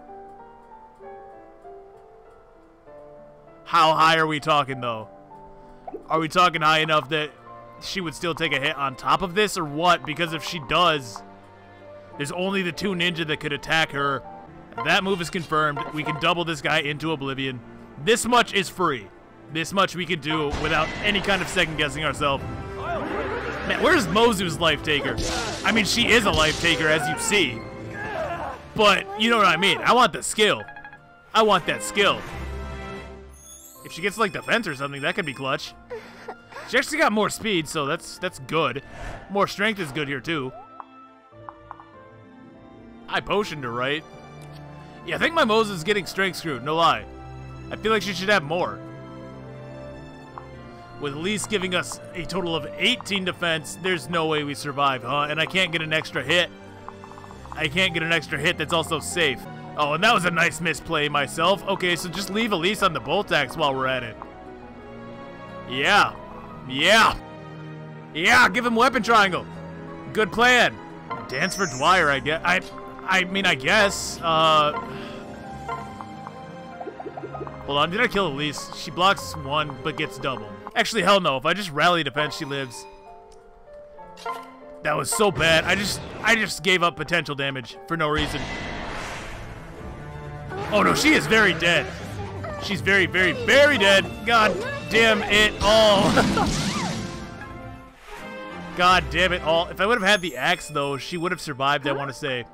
How high are we talking though? Are we talking high enough that she would still take a hit on top of this or what? Because if she does, there's only the two ninja that could attack her. That move is confirmed. We can double this guy into oblivion. This much is free. This much we can do without any kind of second guessing ourselves. Man, where's Mozu's life taker? I mean, she is a life taker, as you see. But, you know what I mean. I want the skill. I want that skill. If she gets, like, defense or something, that could be clutch. She actually got more speed, so that's that's good. More strength is good here, too. I potioned her, right? Yeah, I think my Mozu is getting strength screwed, no lie. I feel like she should have more. With Elise giving us a total of 18 defense, there's no way we survive, huh? And I can't get an extra hit. I can't get an extra hit that's also safe. Oh, and that was a nice misplay myself. Okay, so just leave Elise on the bolt axe while we're at it. Yeah. Yeah. Yeah, give him weapon triangle. Good plan. Dance for Dwyer, I guess. I, I mean, I guess. Uh... Hold on, did I kill Elise? She blocks one, but gets double. Actually, hell no. If I just rally defense, she lives. That was so bad. I just, I just gave up potential damage for no reason. Oh no, she is very dead. She's very, very, very dead. God damn it all. God damn it all. If I would have had the axe, though, she would have survived, I want to say.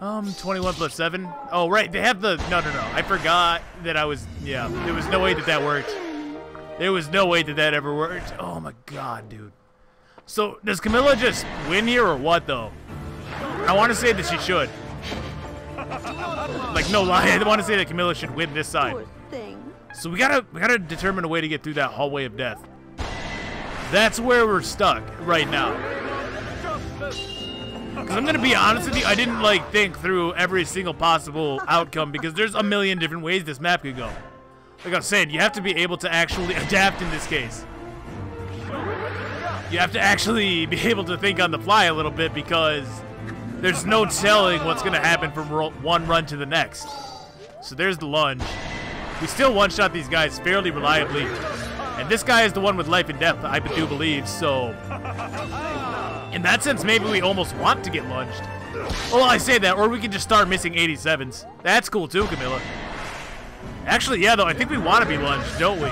Um, 21 plus 7? Oh, right, they have the... No, no, no. I forgot that I was... Yeah, there was no way that that worked. There was no way that that ever worked. Oh, my God, dude. So, does Camilla just win here or what, though? I want to say that she should. Like, no lie, I want to say that Camilla should win this side. So we gotta we gotta determine a way to get through that hallway of death. That's where we're stuck right now. Cause I'm gonna be honest with you, I didn't like think through every single possible outcome because there's a million different ways this map could go. Like I was saying, you have to be able to actually adapt in this case. You have to actually be able to think on the fly a little bit because there's no telling what's gonna happen from ro- one run to the next. So there's the lunge. We still one-shot these guys fairly reliably. And this guy is the one with life and death, I do believe, so... In that sense, maybe we almost want to get lunged. Well, I say that, or we can just start missing 87s. That's cool too, Camilla. Actually, yeah, though, I think we want to be lunged, don't we?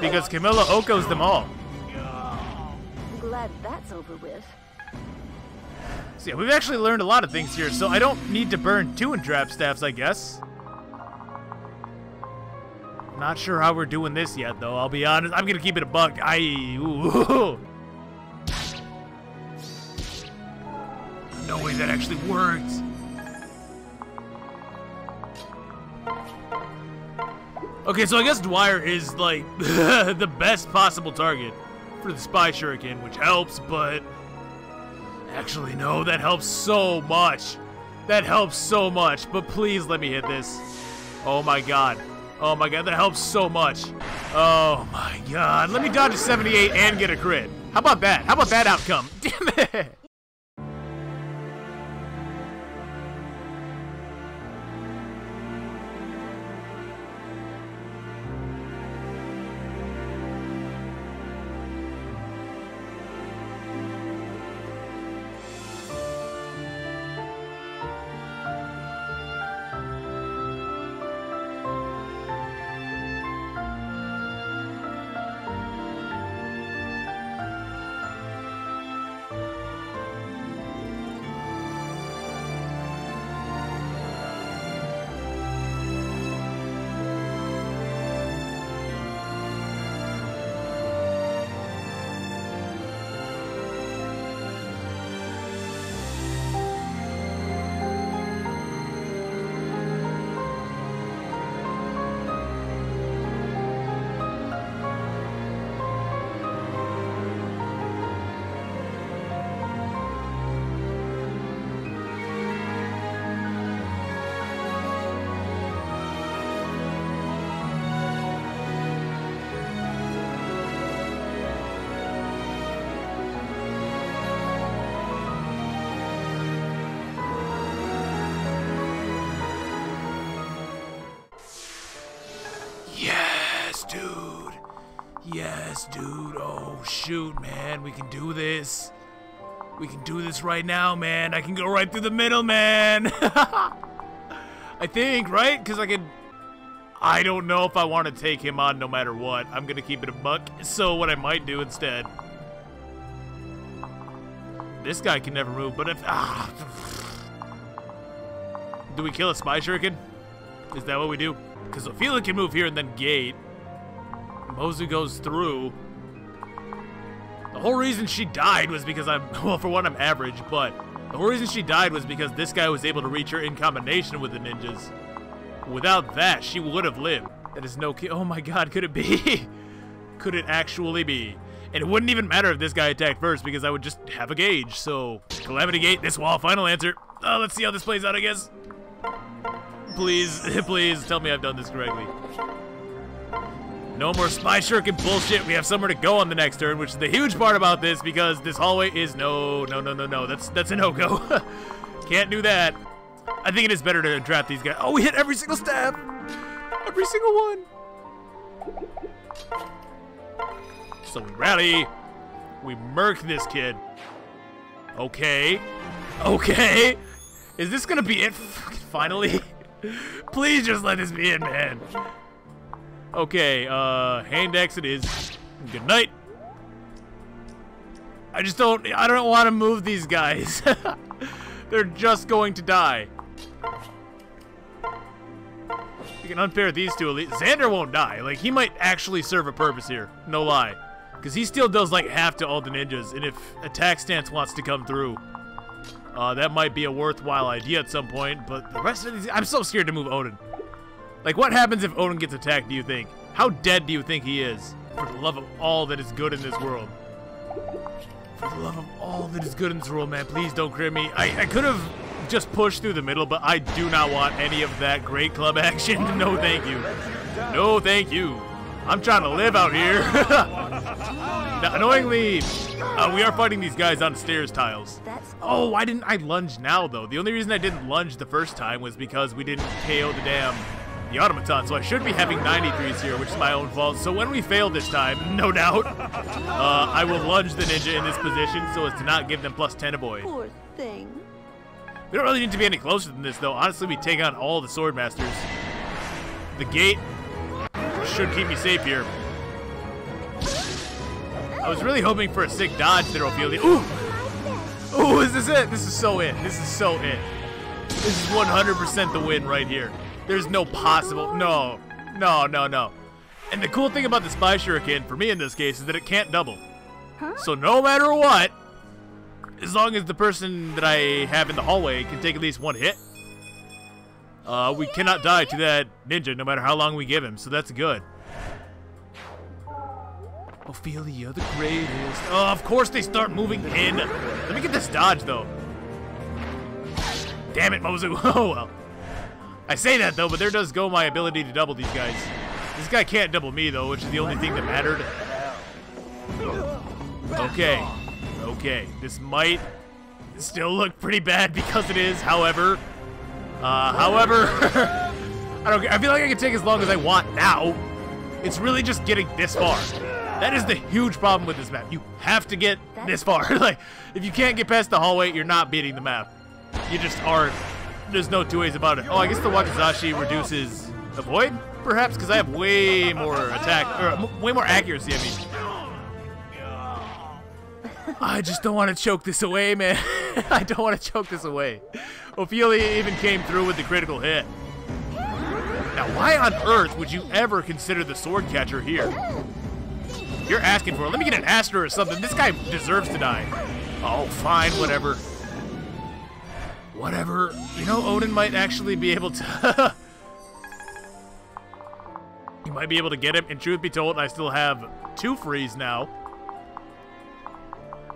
Because Camilla OHKO's them all. Glad that's over with. So yeah, we've actually learned a lot of things here, so I don't need to burn two entrap staffs, I guess. Not sure how we're doing this yet, though. I'll be honest. I'm gonna keep it a buck. I. Ooh. No way that actually worked. Okay, so I guess Dwyer is like the best possible target for the spy shuriken, which helps, but actually no, that helps so much. That helps so much, but please let me hit this. Oh my god. Oh my god, that helps so much. Oh my god. Let me dodge a 78 and get a crit. How about that? How about that outcome? Damn it! Shoot, man. We can do this. We can do this right now, man. I can go right through the middle, man. I think, right? Because I can... I don't know if I want to take him on no matter what. I'm going to keep it a buck. So what I might do instead... This guy can never move, but if... Ah, do we kill a spy shuriken? Is that what we do? Because Ophelia can move here and then gate. Mozu goes through. The whole reason she died was because I'm, well, for one, I'm average, but the whole reason she died was because this guy was able to reach her in combination with the ninjas. Without that, she would have lived. That is no ki- Oh my god, could it be? could it actually be? And it wouldn't even matter if this guy attacked first because I would just have a gauge. So, Calamity Gate, this wall, final answer. Oh, let's see how this plays out, I guess. Please, please tell me I've done this correctly. No more spy shuriken bullshit. We have somewhere to go on the next turn, which is the huge part about this because this hallway is no, no, no, no, no. That's that's a no-go. Can't do that. I think it is better to draft these guys. Oh, we hit every single stab. Every single one. So we rally. We murk this kid. Okay. Okay. Is this gonna be it? Finally? Please just let this be it, man. Okay, uh, hand exit is good night. I just don't, I don't want to move these guys. They're just going to die. You can unpair these two elite. Xander won't die. Like, he might actually serve a purpose here. No lie. Because he still does, like, half to all the ninjas. And if attack stance wants to come through, uh, that might be a worthwhile idea at some point. But the rest of these, I'm so scared to move Odin. Like, what happens if Odin gets attacked, do you think? How dead do you think he is? For the love of all that is good in this world. For the love of all that is good in this world, man, please don't crit me. I, I could have just pushed through the middle, but I do not want any of that great club action. no, thank you. No, thank you. I'm trying to live out here. now, annoyingly, uh, we are fighting these guys on stairs tiles. Oh, why didn't I lunge now, though? The only reason I didn't lunge the first time was because we didn't KO the damn the automaton, so I should be having 93s here, which is my own fault. So when we fail this time, no doubt, uh, I will lunge the ninja in this position so as to not give them plus 10 avoid. poor thing. We don't really need to be any closer than this, though. Honestly, we take on all the sword masters. The gate should keep me safe here. I was really hoping for a sick dodge there, Ophelia. Ooh! Ooh, is this it? This is so it. This is so it. This is 100% the win right here. There's no possible. No. No, no, no. And the cool thing about the Spy Shuriken, for me in this case, is that it can't double. So no matter what, as long as the person that I have in the hallway can take at least one hit, uh, we cannot die to that ninja no matter how long we give him, so that's good. Ophelia the greatest. Oh, of course they start moving in. Let me get this dodge, though. Damn it, Mozu. Oh, well. I say that, though, but there does go my ability to double these guys. This guy can't double me, though, which is the only thing that mattered. Okay. Okay. This might still look pretty bad because it is, however. Uh, however, I don't. I feel like I can take as long as I want now. It's really just getting this far. That is the huge problem with this map. You have to get this far. like, if you can't get past the hallway, you're not beating the map. You just aren't. There's no two ways about it. Oh, I guess the Wakizashi reduces avoid, perhaps, because I have way more attack, or way more accuracy. I mean. I just don't want to choke this away, man. I don't want to choke this away. Ophelia even came through with the critical hit. Now, why on earth would you ever consider the sword catcher here? You're asking for it. Let me get an Astra or something. This guy deserves to die. Oh, fine, whatever. Whatever. You know, Odin might actually be able to... you might be able to get him. And truth be told, I still have two frees now.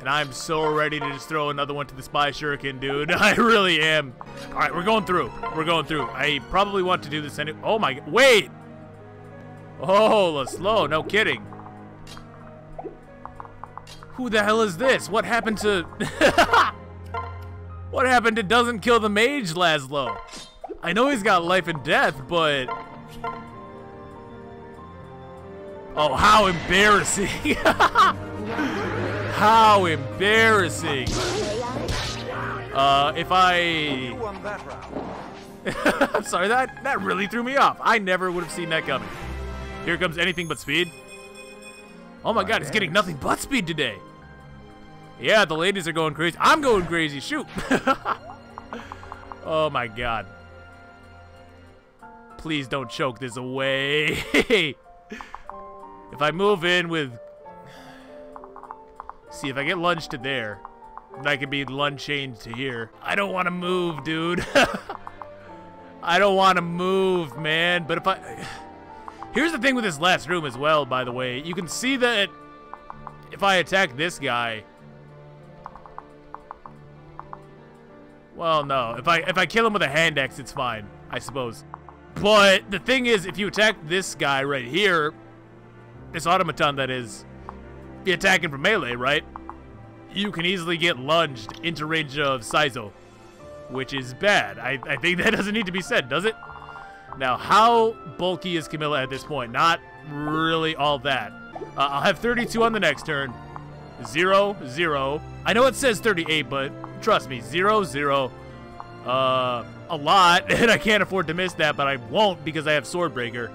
And I'm so ready to just throw another one to the Spy Shuriken, dude. I really am. All right, we're going through. We're going through. I probably want to do this anyway. Oh my, wait. Oh, slow, no kidding. Who the hell is this? What happened to... what happened to doesn't kill the mage, Laslow? I know he's got life and death, but... Oh, how embarrassing. how embarrassing. Uh, if I... You won that round. I'm sorry, that, that really threw me off. I never would have seen that coming. Here comes anything but speed. Oh my god, it's getting nothing but speed today. Yeah, the ladies are going crazy. I'm going crazy. Shoot. oh my god. Please don't choke this away. if I move in with... See, if I get lunge to there, I can be lunge to here. I don't want to move, dude. I don't want to move, man. But if I... Here's the thing with this last room as well, by the way. You can see that if I attack this guy... Well, no. If I if I kill him with a hand axe, it's fine, I suppose. But the thing is, if you attack this guy right here, this automaton that is, if you attack him from melee, right? You can easily get lunged into range of Saizo, which is bad. I, I think that doesn't need to be said, does it? Now, how bulky is Camilla at this point? Not really all that. Uh, I'll have 32 on the next turn. Zero, zero. I know it says 38, but trust me, zero, zero. Uh, a lot, and I can't afford to miss that, but I won't because I have Swordbreaker.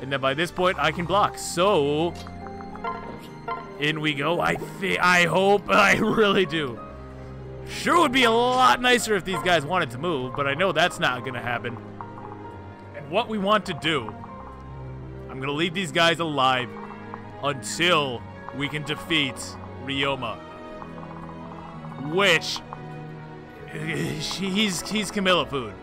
And then by this point, I can block. So, in we go. I think, I hope, I really do. Sure would be a lot nicer if these guys wanted to move, but I know that's not gonna happen. And what we want to do, I'm gonna leave these guys alive until we can defeat Ryoma. Which he's he's Camilla food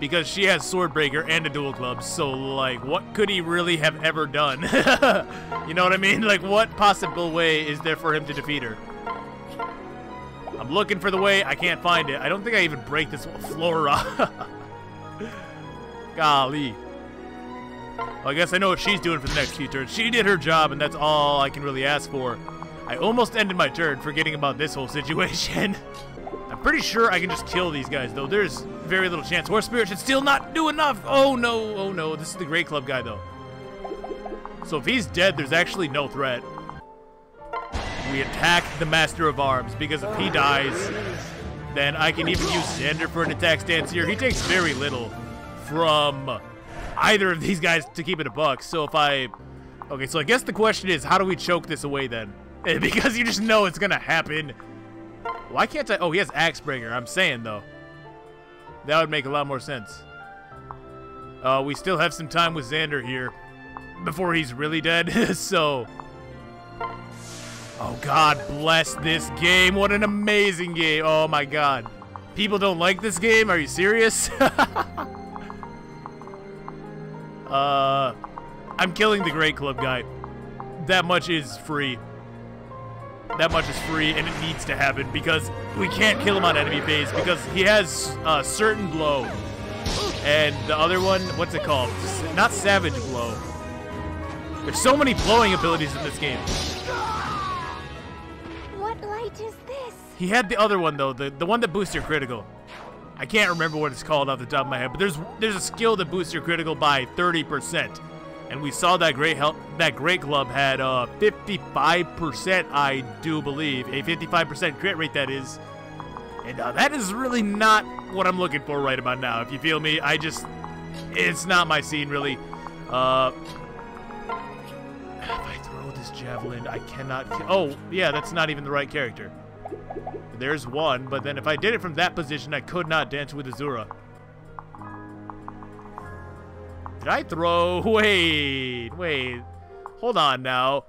because she has Swordbreaker and a dual club. So like, what could he really have ever done? you know what I mean? Like, what possible way is there for him to defeat her? I'm looking for the way. I can't find it. I don't think I even break this floor. Golly. Well, I guess I know what she's doing for the next few turns. She did her job, and that's all I can really ask for. I almost ended my turn forgetting about this whole situation. I'm pretty sure I can just kill these guys, though. There's very little chance. Horse Spirit should still not do enough. Oh, no. Oh, no. This is the Great Club guy, though. So if he's dead, there's actually no threat. We attack the Master of Arms, because if he dies, then I can even use Xander for an attack stance here. He takes very little from either of these guys to keep it a buck. So if I... Okay, so I guess the question is, how do we choke this away then? Because you just know it's to happen. Why can't I? Oh, he has Axebreaker. I'm saying, though. That would make a lot more sense. Uh, we still have some time with Xander here before he's really dead, so... Oh, God bless this game. What an amazing game. Oh, my God. People don't like this game? Are you serious? uh, I'm killing the Great Club guy. That much is free. That much is free, and it needs to happen because we can't kill him on enemy phase because he has a certain blow. And the other one, what's it called? Not Savage Blow. There's so many blowing abilities in this game. What light is this? He had the other one though, the the one that boosts your critical. I can't remember what it's called off the top of my head, but there's there's a skill that boosts your critical by 30%. And we saw that great help that great club had uh 55%, I do believe. A 55% crit rate that is. And uh, that is really not what I'm looking for right about now. If you feel me, I just it's not my scene really. Uh if I throw this javelin, I cannot. oh, yeah, that's not even the right character. There's one, but then if I did it from that position, I could not dance with Azura. Did I throw? Wait, wait. Hold on now.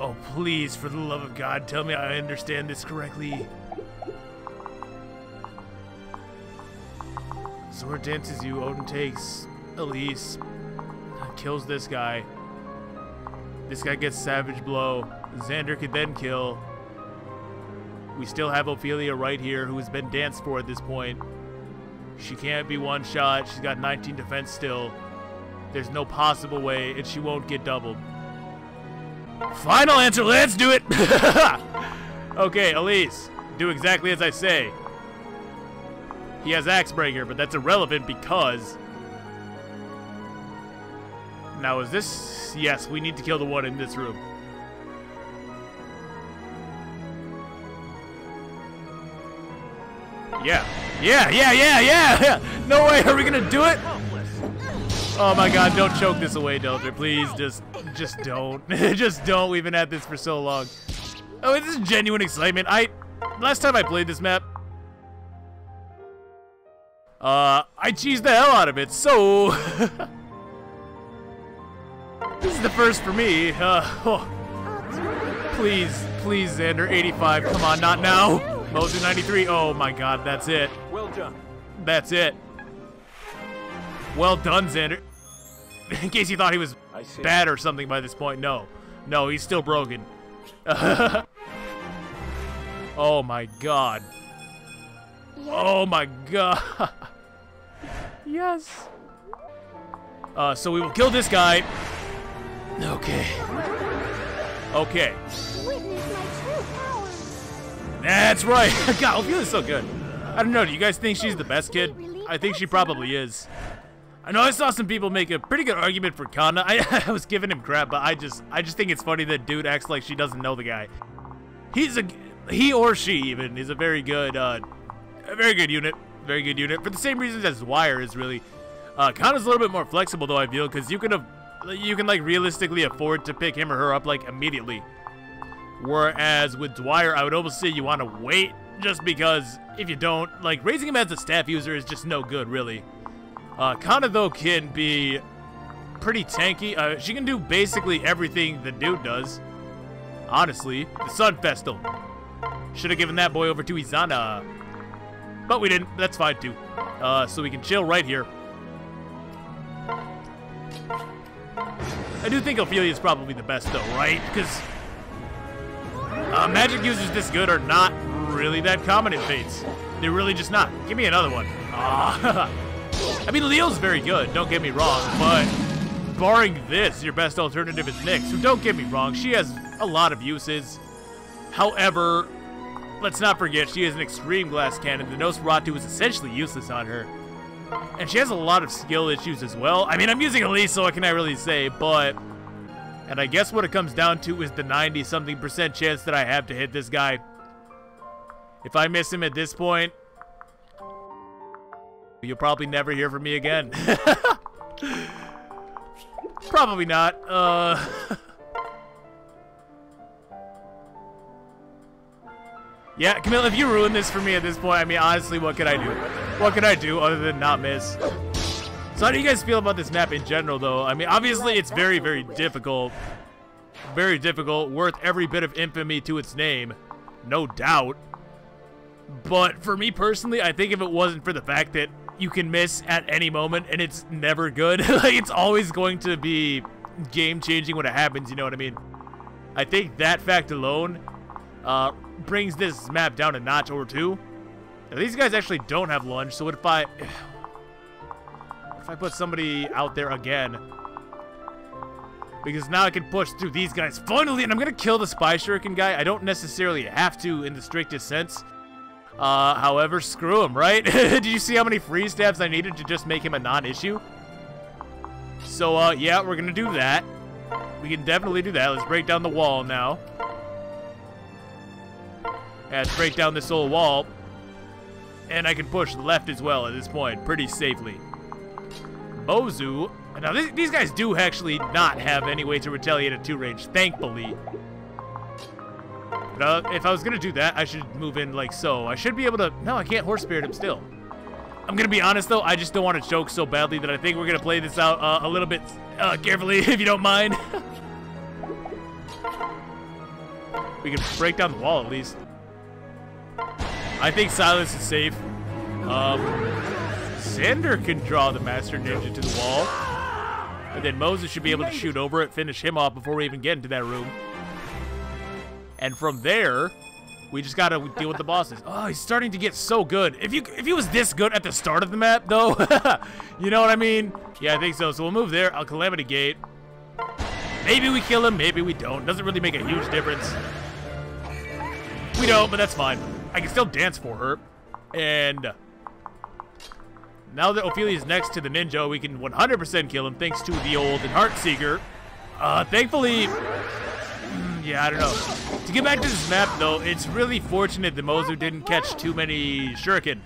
Oh, please, for the love of God, tell me I understand this correctly. Azura dances you, Odin takes Elise, uh, kills this guy. This guy gets Savage Blow. Xander could then kill. We still have Ophelia right here, who has been danced for at this point. She can't be one shot. She's got 19 defense still. There's no possible way, and she won't get doubled. Final answer, let's do it! okay, Elise, do exactly as I say. He has Axebreaker, but that's irrelevant because Now, is this... Yes, we need to kill the one in this room. Yeah. Yeah, yeah, yeah, yeah! No way, are we gonna do it? Oh my god, don't choke this away, Deltre. Please, just, just don't. just don't. We've been at this for so long. Oh, this is genuine excitement. I, last time I played this map, uh, I cheesed the hell out of it, so... this is the first for me. Uh, oh. Please, please, Xander, 85. Come on, not now. Mozu 93. Oh my god, that's it. Well done. That's it. Well done, Xander. In case you thought he was bad or something by this point, no. No, he's still broken. oh my god. Oh my god. yes. Uh, so we will kill this guy. Okay. Okay. Witness my true power. That's right. God, I'm feeling so good. I don't know. Do you guys think she's the best kid? I think she probably is. I know I saw some people make a pretty good argument for Kana. I, I was giving him crap, but I just I just think it's funny that dude acts like she doesn't know the guy. He's a he or she even is a very good uh a very good unit. Very good unit for the same reasons as Dwyer is really. Uh, Kana's a little bit more flexible though I feel because you can you can like realistically afford to pick him or her up like immediately. Whereas with Dwyer, I would almost say you want to wait just because if you don't, like raising him as a staff user is just no good really. Uh, Kana though can be pretty tanky. Uh, she can do basically everything the dude does. Honestly, the Sun Festal. Should have given that boy over to Izana. But we didn't. That's fine too. Uh, so we can chill right here. I do think Ophelia is probably the best though, right? Because uh, magic users this good are not really that common in Fates. They're really just not. Give me another one. Ah. I mean, Leo's very good, don't get me wrong, but barring this, your best alternative is Nyx, who don't get me wrong, she has a lot of uses. However, let's not forget, she has an extreme glass cannon. The Nosferatu is essentially useless on her. And she has a lot of skill issues as well. I mean, I'm using Elise, so what can I really say, but... And I guess what it comes down to is the 90-something percent chance that I have to hit this guy. If I miss him at this point, you'll probably never hear from me again. probably not. Uh... yeah, Camilla, if you ruin this for me at this point, I mean, honestly, what could I do? What could I do other than not miss? So how do you guys feel about this map in general, though? I mean, obviously, it's very, very difficult. Very difficult. Worth every bit of infamy to its name. No doubt. But for me personally, I think if it wasn't for the fact that you can miss at any moment and it's never good, like it's always going to be game-changing when it happens, you know what I mean? I think that fact alone uh, brings this map down a notch or two. Now, these guys actually don't have lunge, so what if I... If I put somebody out there again... Because now I can push through these guys finally, and I'm going to kill the Spy Shuriken guy. I don't necessarily have to in the strictest sense. Uh, however, screw him, right? Did you see how many free stabs I needed to just make him a non-issue? So, uh, yeah, we're gonna do that. We can definitely do that. Let's break down the wall now. Yeah, let's break down this old wall. And I can push left as well at this point, pretty safely. Mozu. Now, this, these guys do actually not have any way to retaliate at two range, thankfully. But uh, if I was to do that, I should move in like so. I should be able to... No, I can't Horse Spirit him still. I'm to be honest, though. I just don't want to choke so badly that I think we're to play this out uh, a little bit uh, carefully, if you don't mind. we can break down the wall, at least. I think Silence is safe. Um, Xander can draw the Master Ninja to the wall. And then Mozu should be able to shoot over it, finish him off before we even get into that room. And from there, we just gotta deal with the bosses. Oh, he's starting to get so good. If you if he was this good at the start of the map, though, you know what I mean? Yeah, I think so. So we'll move there. I'll Calamity Gate. Maybe we kill him, maybe we don't. Doesn't really make a huge difference. We don't, but that's fine. I can still dance for her. And now that Ophelia's next to the ninja, we can 100% kill him thanks to the old Heartseeker. Uh, thankfully, yeah, I don't know. To get back to this map, though, it's really fortunate that Mozu didn't catch too many shuriken.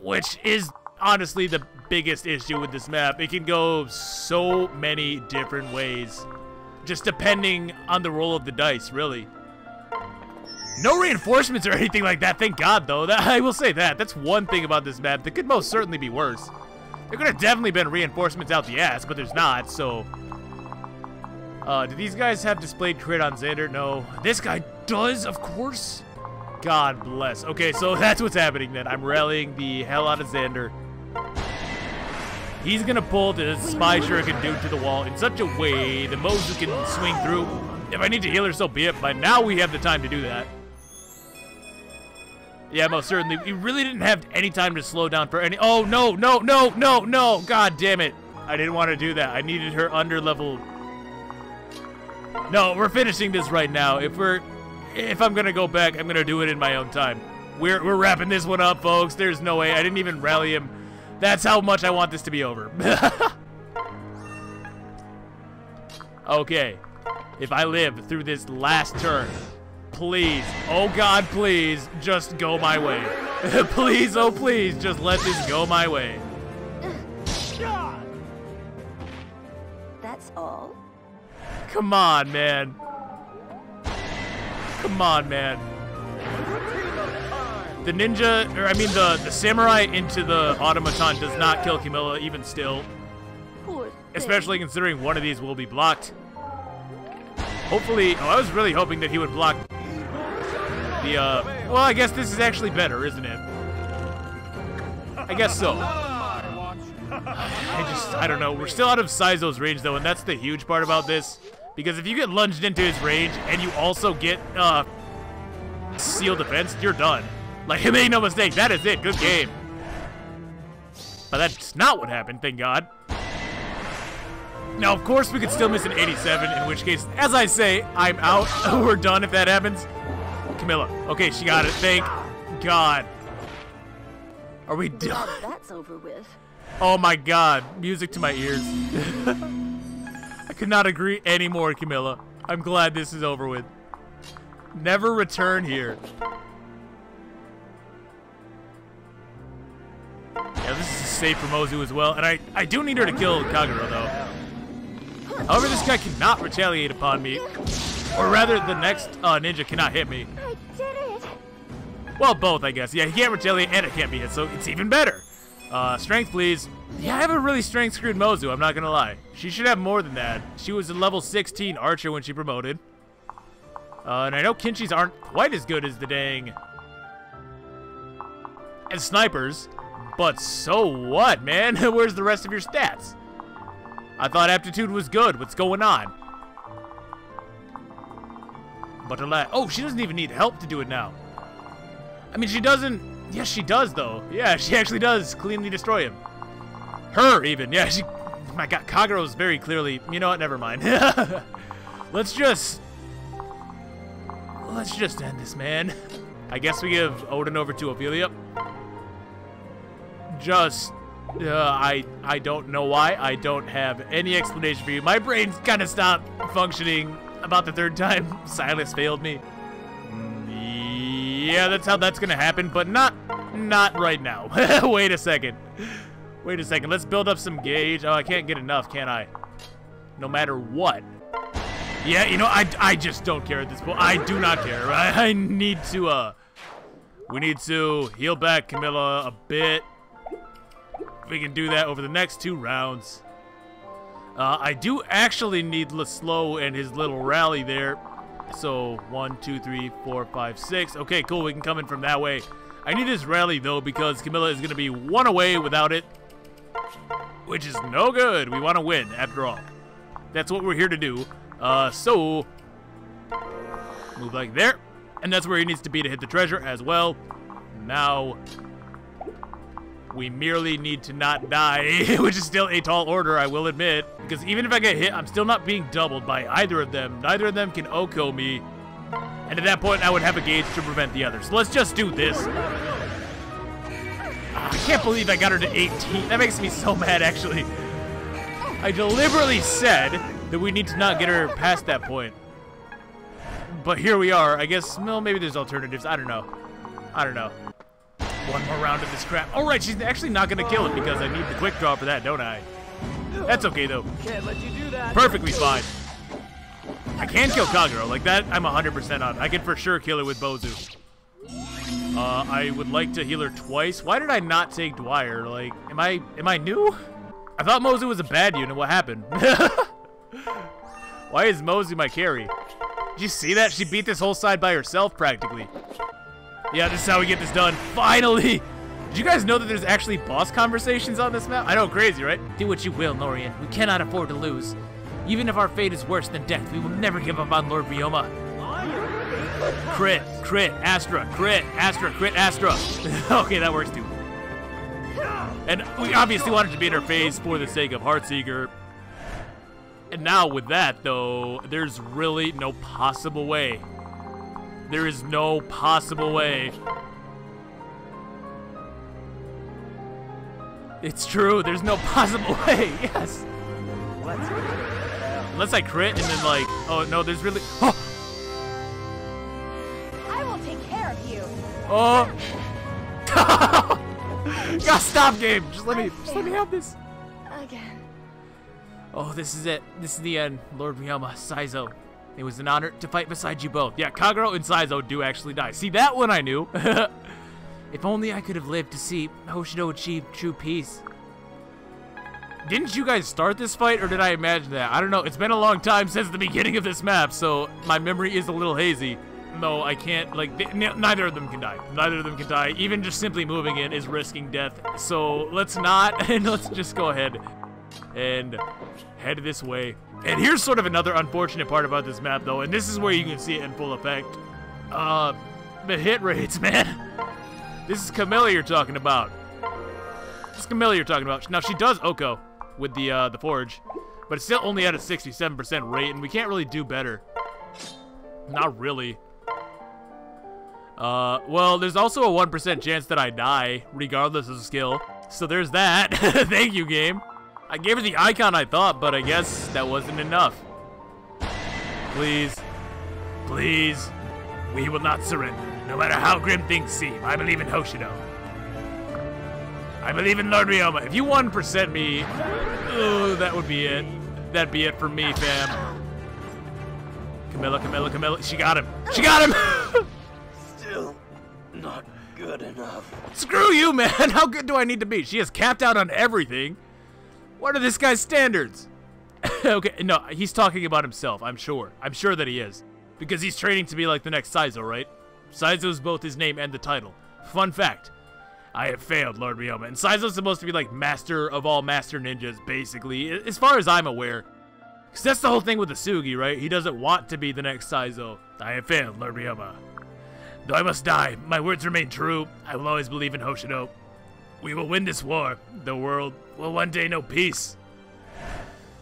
Which is honestly the biggest issue with this map. It can go so many different ways. Just depending on the roll of the dice, really. No reinforcements or anything like that, thank God, though. That, I will say that. That's one thing about this map that could most certainly be worse. There could have definitely been reinforcements out the ass, but there's not, so... Uh, do these guys have displayed crit on Xander? No. This guy does, of course. God bless. Okay, so that's what's happening then. I'm rallying the hell out of Xander. He's gonna pull the Spy Shuriken dude to the wall in such a way that Mozu can swing through. If I need to heal her, so be it, but now we have the time to do that. Yeah, most certainly. We really didn't have any time to slow down for any- Oh, no, no, no, no, no! God damn it. I didn't want to do that. I needed her under level... No, we're finishing this right now. If we're... If I'm gonna go back, I'm gonna do it in my own time. We're, we're wrapping this one up, folks. There's no way. I didn't even rally him. That's how much I want this to be over. okay. If I live through this last turn, please, oh God, please, just go my way. please, oh please, just let this go my way. That's all? Come on, man. Come on, man. The ninja, or I mean the, the samurai into the automaton does not kill Camilla even still. Especially considering one of these will be blocked. Hopefully, oh, I was really hoping that he would block the, uh, well, I guess this is actually better, isn't it? I guess so. I just, I don't know. We're still out of Saizo's range, though, and that's the huge part about this. Because if you get lunged into his range, and you also get, uh, seal defense, you're done. Like, make no mistake, that is it. Good game. But that's not what happened, thank God. Now, of course, we could still miss an 87, in which case, as I say, I'm out. We're done if that happens. Camilla. Okay, she got it. Thank God. Are we done? that's over with. Oh my God. Music to my ears. I could not agree any more, Camilla. I'm glad this is over with. Never return here. Yeah, this is safe for Mozu as well, and I, I do need her to kill Kagero, though. However, this guy cannot retaliate upon me. Or rather, the next uh, ninja cannot hit me. I did it! Well, both, I guess. Yeah, he can't retaliate and it can't be hit, so it's even better. Uh, strength, please. Yeah, I have a really strength screwed Mozu, I'm not gonna lie. She should have more than that. She was a level 16 archer when she promoted. Uh, and I know Kinshis aren't quite as good as the dang... as snipers. But so what, man? Where's the rest of your stats? I thought aptitude was good. What's going on? But alas, oh, she doesn't even need help to do it now. I mean, she doesn't. Yes, she does, though. Yeah, she actually does cleanly destroy him. Her, even. Yeah, she. My God, Kagero's very clearly. You know what? Never mind. let's just. Let's just end this, man. I guess we give Odin over to Ophelia. Just. Uh, I I don't know why. I don't have any explanation for you. My brain's kind of stopped functioning about the third time. Silas failed me. Yeah, that's how that's gonna happen, but not not right now. Wait a second. Wait a second. Let's build up some gauge. Oh, I can't get enough, can I? No matter what. Yeah, you know, I, I just don't care at this point. I do not care. I, I need to, uh... We need to heal back Camilla a bit. We can do that over the next two rounds. Uh, I do actually need Laslow and his little rally there. So, one, two, three, four, five, six. Okay, cool. We can come in from that way. I need this rally, though, because Camilla is going to be one away without it. Which is no good. We want to win, after all. That's what we're here to do. Uh, so... Move like there. And that's where he needs to be to hit the treasure as well. Now... We merely need to not die, which is still a tall order, I will admit. Because even if I get hit, I'm still not being doubled by either of them. Neither of them can OHKO me. And at that point, I would have a gauge to prevent the other. So let's just do this. Ah, I can't believe I got her to 18. That makes me so mad, actually. I deliberately said that we need to not get her past that point. But here we are. I guess, well, maybe there's alternatives. I don't know. I don't know. One more round of this crap. All right, she's actually not going to kill it because I need the quick draw for that, don't I? That's okay, though. Can't let you do that. Perfectly fine. I can kill Kagero. Like that, I'm 100% on. I can for sure kill her with Mozu. Uh, I would like to heal her twice. Why did I not take Dwyer? Like, am I am I new? I thought Mozu was a bad unit. What happened? Why is Mozu my carry? Did you see that? She beat this whole side by herself, practically. Yeah, this is how we get this done. Finally! Did you guys know that there's actually boss conversations on this map? I know, crazy, right? Do what you will, Nohrian. We cannot afford to lose. Even if our fate is worse than death, we will never give up on Lord Ryoma. Crit, crit, Astra, crit, Astra, crit, Astra. okay, that works too. And we obviously wanted to be in her phase for the sake of Heartseeker. And now with that, though, there's really no possible way. There is no possible way. It's true, there's no possible way, yes. Unless I crit and then like, oh no, there's really, oh, I will take care of you. oh. God, stop game. Just let me, just let me have this. Again. Oh, this is it. This is the end. Lord Ryoma, Saizo. It was an honor to fight beside you both. Yeah, Kagero and Saizo do actually die. See, that one I knew. if only I could have lived to see Hoshido achieve true peace. Didn't you guys start this fight, or did I imagine that? I don't know. It's been a long time since the beginning of this map, so my memory is a little hazy. No, I can't, like, th- neither of them can die. Neither of them can die. Even just simply moving in is risking death. So let's not, and let's just go ahead and head this way. And here's sort of another unfortunate part about this map, though, and this is where you can see it in full effect. Uh, the hit rates, man. This is Camilla you're talking about. This is Camilla you're talking about. Now, she does OHKO with the, uh, the Forge, but it's still only at a 67% rate, and we can't really do better. Not really. Uh, well, there's also a 1% chance that I die, regardless of skill. So there's that. Thank you, game. I gave her the icon I thought, but I guess that wasn't enough. Please. Please. We will not surrender, no matter how grim things seem. I believe in Hoshido. I believe in Lord Ryoma. If you 1% me, oh, that would be it. That'd be it for me, fam. Camilla, Camilla, Camilla. She got him. She got him! Still not good enough. Screw you, man. How good do I need to be? She is capped out on everything. What are this guy's standards? okay, no, he's talking about himself, I'm sure. I'm sure that he is. Because he's training to be like the next Saizo, right? Saizo's both his name and the title. Fun fact. I have failed, Lord Ryoma. And Saizo's supposed to be like master of all master ninjas, basically, as far as I'm aware. Because that's the whole thing with the right? He doesn't want to be the next Saizo. I have failed, Lord Ryoma. Though I must die, my words remain true. I will always believe in Hoshido. We will win this war. The world will one day know peace.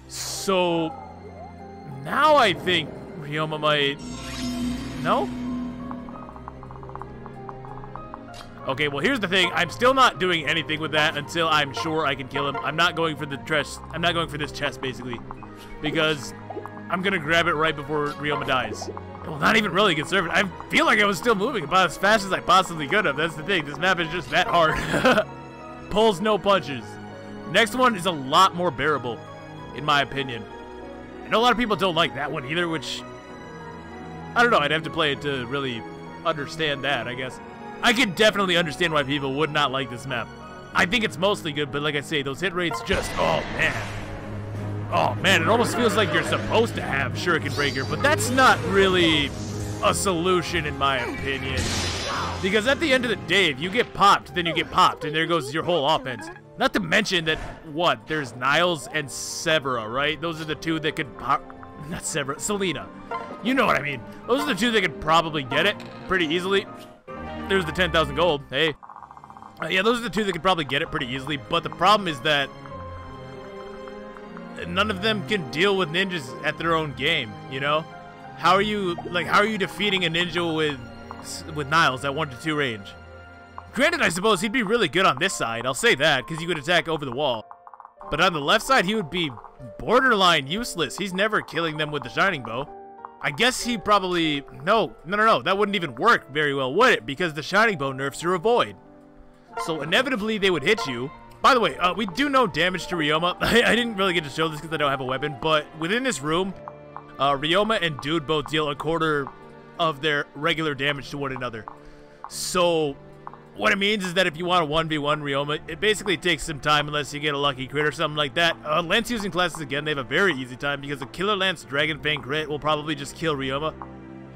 So now I think Ryoma might. No? Okay, well here's the thing. I'm still not doing anything with that until I'm sure I can kill him. I'm not going for the chest. I'm not going for this chest basically, because I'm gonna grab it right before Ryoma dies. Well, not even really conservative. I feel like I was still moving about as fast as I possibly could have. That's the thing. This map is just that hard. Pulls no punches. Next one is a lot more bearable, in my opinion. I know a lot of people don't like that one either, which I don't know. I'd have to play it to really understand that. I guess I can definitely understand why people would not like this map. I think it's mostly good, but like I say, those hit rates just oh man. Oh man, it almost feels like you're supposed to have Shuriken Breaker, but that's not really a solution in my opinion. Because at the end of the day, if you get popped, then you get popped, and there goes your whole offense. Not to mention that, what, there's Niles and Severa, right? Those are the two that could pop, not Severa, Selena. You know what I mean. Those are the two that could probably get it pretty easily. There's the 10,000 gold, hey. Uh, yeah, those are the two that could probably get it pretty easily, but the problem is that none of them can deal with ninjas at their own game, you know? How are you, like, how are you defeating a ninja with, with Niles at 1 to 2 range? Granted, I suppose he'd be really good on this side, I'll say that, because he could attack over the wall. But on the left side, he would be borderline useless. He's never killing them with the Shining Bow. I guess he probably... No, no, no, no. That wouldn't even work very well, would it? Because the Shining Bow nerfs your Avoid. So inevitably, they would hit you. By the way, uh, we do no damage to Ryoma. I didn't really get to show this because I don't have a weapon, but within this room, uh, Ryoma and Dude both deal a quarter of their regular damage to one another. So what it means is that if you want a 1v1 Ryoma, it basically takes some time unless you get a lucky crit or something like that. Uh, Lance using classes, again, they have a very easy time because a Killer Lance Dragon Fang crit will probably just kill Ryoma.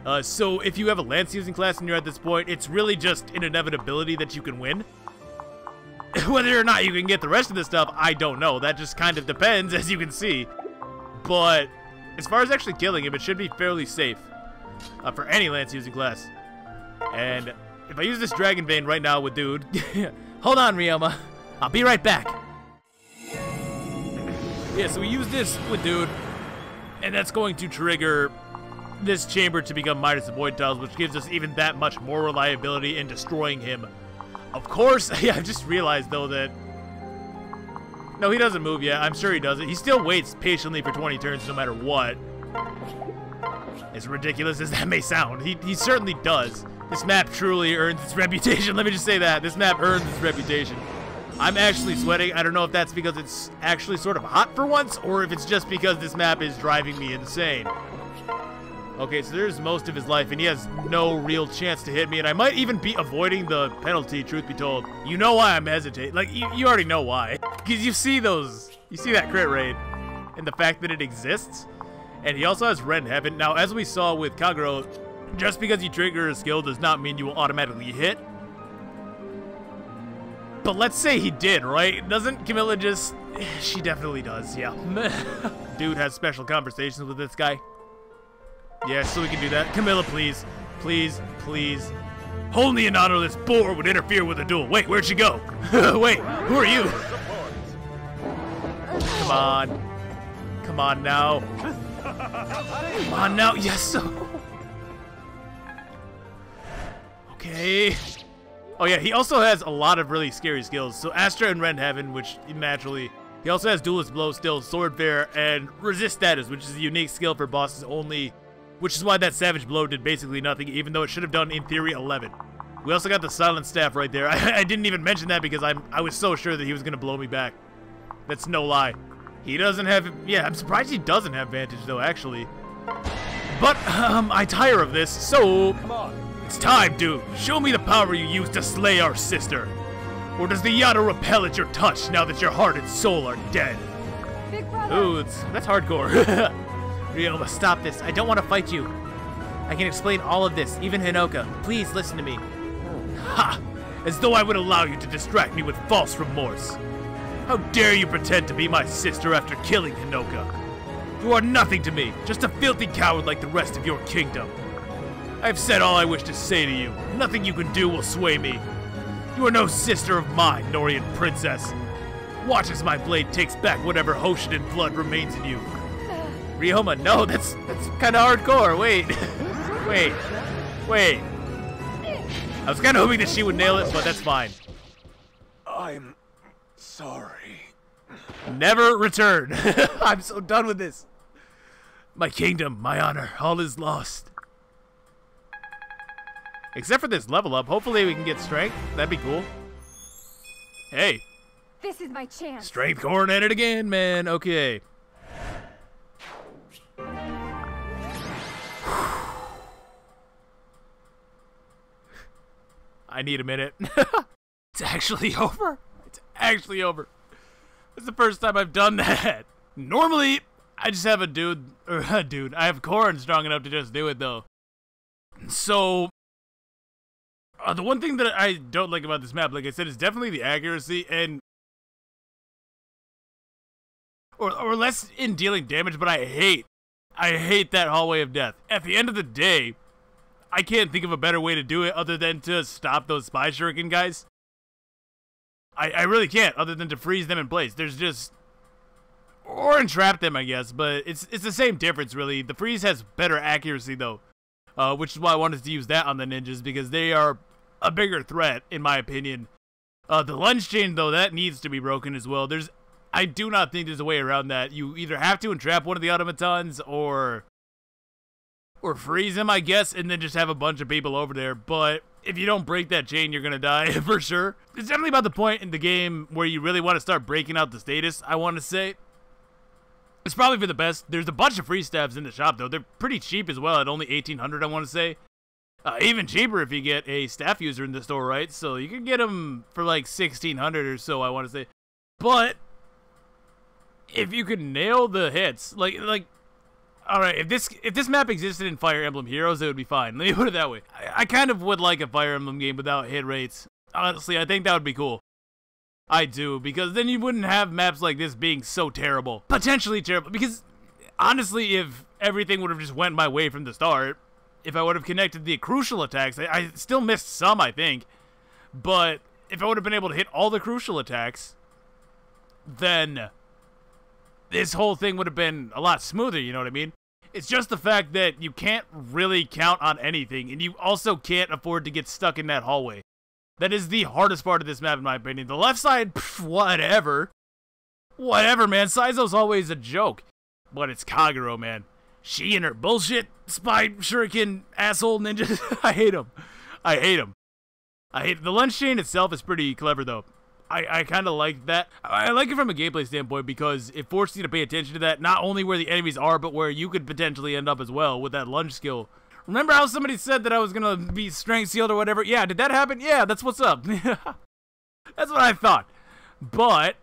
Uh, so if you have a Lance using class and you're at this point, it's really just an inevitability that you can win. Whether or not you can get the rest of this stuff, I don't know. That just kind of depends, as you can see. But as far as actually killing him, it should be fairly safe uh, for any Lance using class. And if I use this Dragon Vein right now with Dude... Hold on, Ryoma. I'll be right back. Yeah, so we use this with Dude, and that's going to trigger this chamber to become Midas void Tiles, which gives us even that much more reliability in destroying him. Of course, yeah, I just realized, though, that... No, he doesn't move yet. I'm sure he doesn't. He still waits patiently for 20 turns no matter what. As ridiculous as that may sound, he, he certainly does. This map truly earns its reputation. Let me just say that. This map earns its reputation. I'm actually sweating. I don't know if that's because it's actually sort of hot for once, or if it's just because this map is driving me insane. Okay, so there's most of his life, and he has no real chance to hit me, and I might even be avoiding the penalty, truth be told. You know why I'm hesitating. Like, you, you already know why. Because you see those, you see that crit rate, and the fact that it exists. And he also has Rend Heaven. Now, as we saw with Kagero, just because you trigger a skill does not mean you will automatically hit. But let's say he did, right? Doesn't Camilla just... She definitely does, yeah. Dude has special conversations with this guy. Yeah, so we can do that. Camilla, please. Please, please. Only an honorless boar would interfere with a duel. Wait, where'd she go? Wait, who are you? Come on. Come on now. Come on now. Yes. Okay. Oh yeah, he also has a lot of really scary skills. So Astra and Rend Heaven, which naturally... He also has Duelist Blow still, Swordfaire, and Resist Status, which is a unique skill for bosses only, which is why that Savage Blow did basically nothing, even though it should have done, in theory, 11. We also got the Silent Staff right there. I, I didn't even mention that because I'm, I was so sure that he was going to blow me back. That's no lie. He doesn't have... Yeah, I'm surprised he doesn't have Vantage, though, actually. But, um, I tire of this, so... Come on. It's time, dude. Show me the power you used to slay our sister. Or does the Yato repel at your touch now that your heart and soul are dead? Big brother. Ooh, it's, that's hardcore. Ryoma, stop this. I don't want to fight you. I can explain all of this, even Hinoka. Please listen to me. Ha! As though I would allow you to distract me with false remorse. How dare you pretend to be my sister after killing Hinoka? You are nothing to me, just a filthy coward like the rest of your kingdom. I've said all I wish to say to you. Nothing you can do will sway me. You are no sister of mine, Nohrian princess. Watch as my blade takes back whatever Hoshidan blood remains in you. Ryoma, no, that's that's kind of hardcore. Wait, wait, wait. I was kind of hoping that she would nail it, but that's fine. I'm sorry. Never return. I'm so done with this. My kingdom, my honor, all is lost. Except for this level up. Hopefully we can get strength. That'd be cool. Hey. This is my chance. Strength corn at it again, man. Okay. I need a minute. it's actually over. Actually over. It's the first time I've done that. Normally, I just have a dude, or a dude, I have corn strong enough to just do it though. So, uh, the one thing that I don't like about this map, like I said, is definitely the accuracy and or or less in dealing damage, but I hate I hate that hallway of death. At the end of the day, I can't think of a better way to do it other than to stop those spy shuriken guys. I, I really can't, other than to freeze them in place. There's just or entrap them, I guess, but it's it's the same difference really. The freeze has better accuracy though. Uh, which is why I wanted to use that on the ninjas because they are a bigger threat, in my opinion. Uh, the lunge chain, though, that needs to be broken as well. There's, I do not think there's a way around that. You either have to entrap one of the automatons or, or freeze him, I guess, and then just have a bunch of people over there. But if you don't break that chain, you're gonna die for sure. It's definitely about the point in the game where you really want to start breaking out the status. I want to say. It's probably for the best. There's a bunch of free stabs in the shop though. They're pretty cheap as well at only 1800 I want to say. Uh, even cheaper if you get a staff user in the store, right? So you can get them for like 1600 or so, I want to say. But if you can nail the hits, like like all right, if this if this map existed in Fire Emblem Heroes, it would be fine. Let me put it that way. I, I kind of would like a Fire Emblem game without hit rates. Honestly, I think that would be cool. I do, because then you wouldn't have maps like this being so terrible. Potentially terrible, because honestly, if everything would have just went my way from the start, if I would have connected the crucial attacks, I, I still missed some, I think. But if I would have been able to hit all the crucial attacks, then this whole thing would have been a lot smoother, you know what I mean? It's just the fact that you can't really count on anything, and you also can't afford to get stuck in that hallway. That is the hardest part of this map, in my opinion. The left side, pff, whatever. Whatever, man. Saizo's always a joke. But it's Kagero, man. She and her bullshit spy shuriken asshole ninjas. I hate him. I hate him. I hate the lunge chain itself is pretty clever though. I, I kind of like that. I like it from a gameplay standpoint because it forces you to pay attention to that, not only where the enemies are, but where you could potentially end up as well with that lunge skill. Remember how somebody said that I was going to be strength sealed or whatever? Yeah, did that happen? Yeah, that's what's up. that's what I thought. But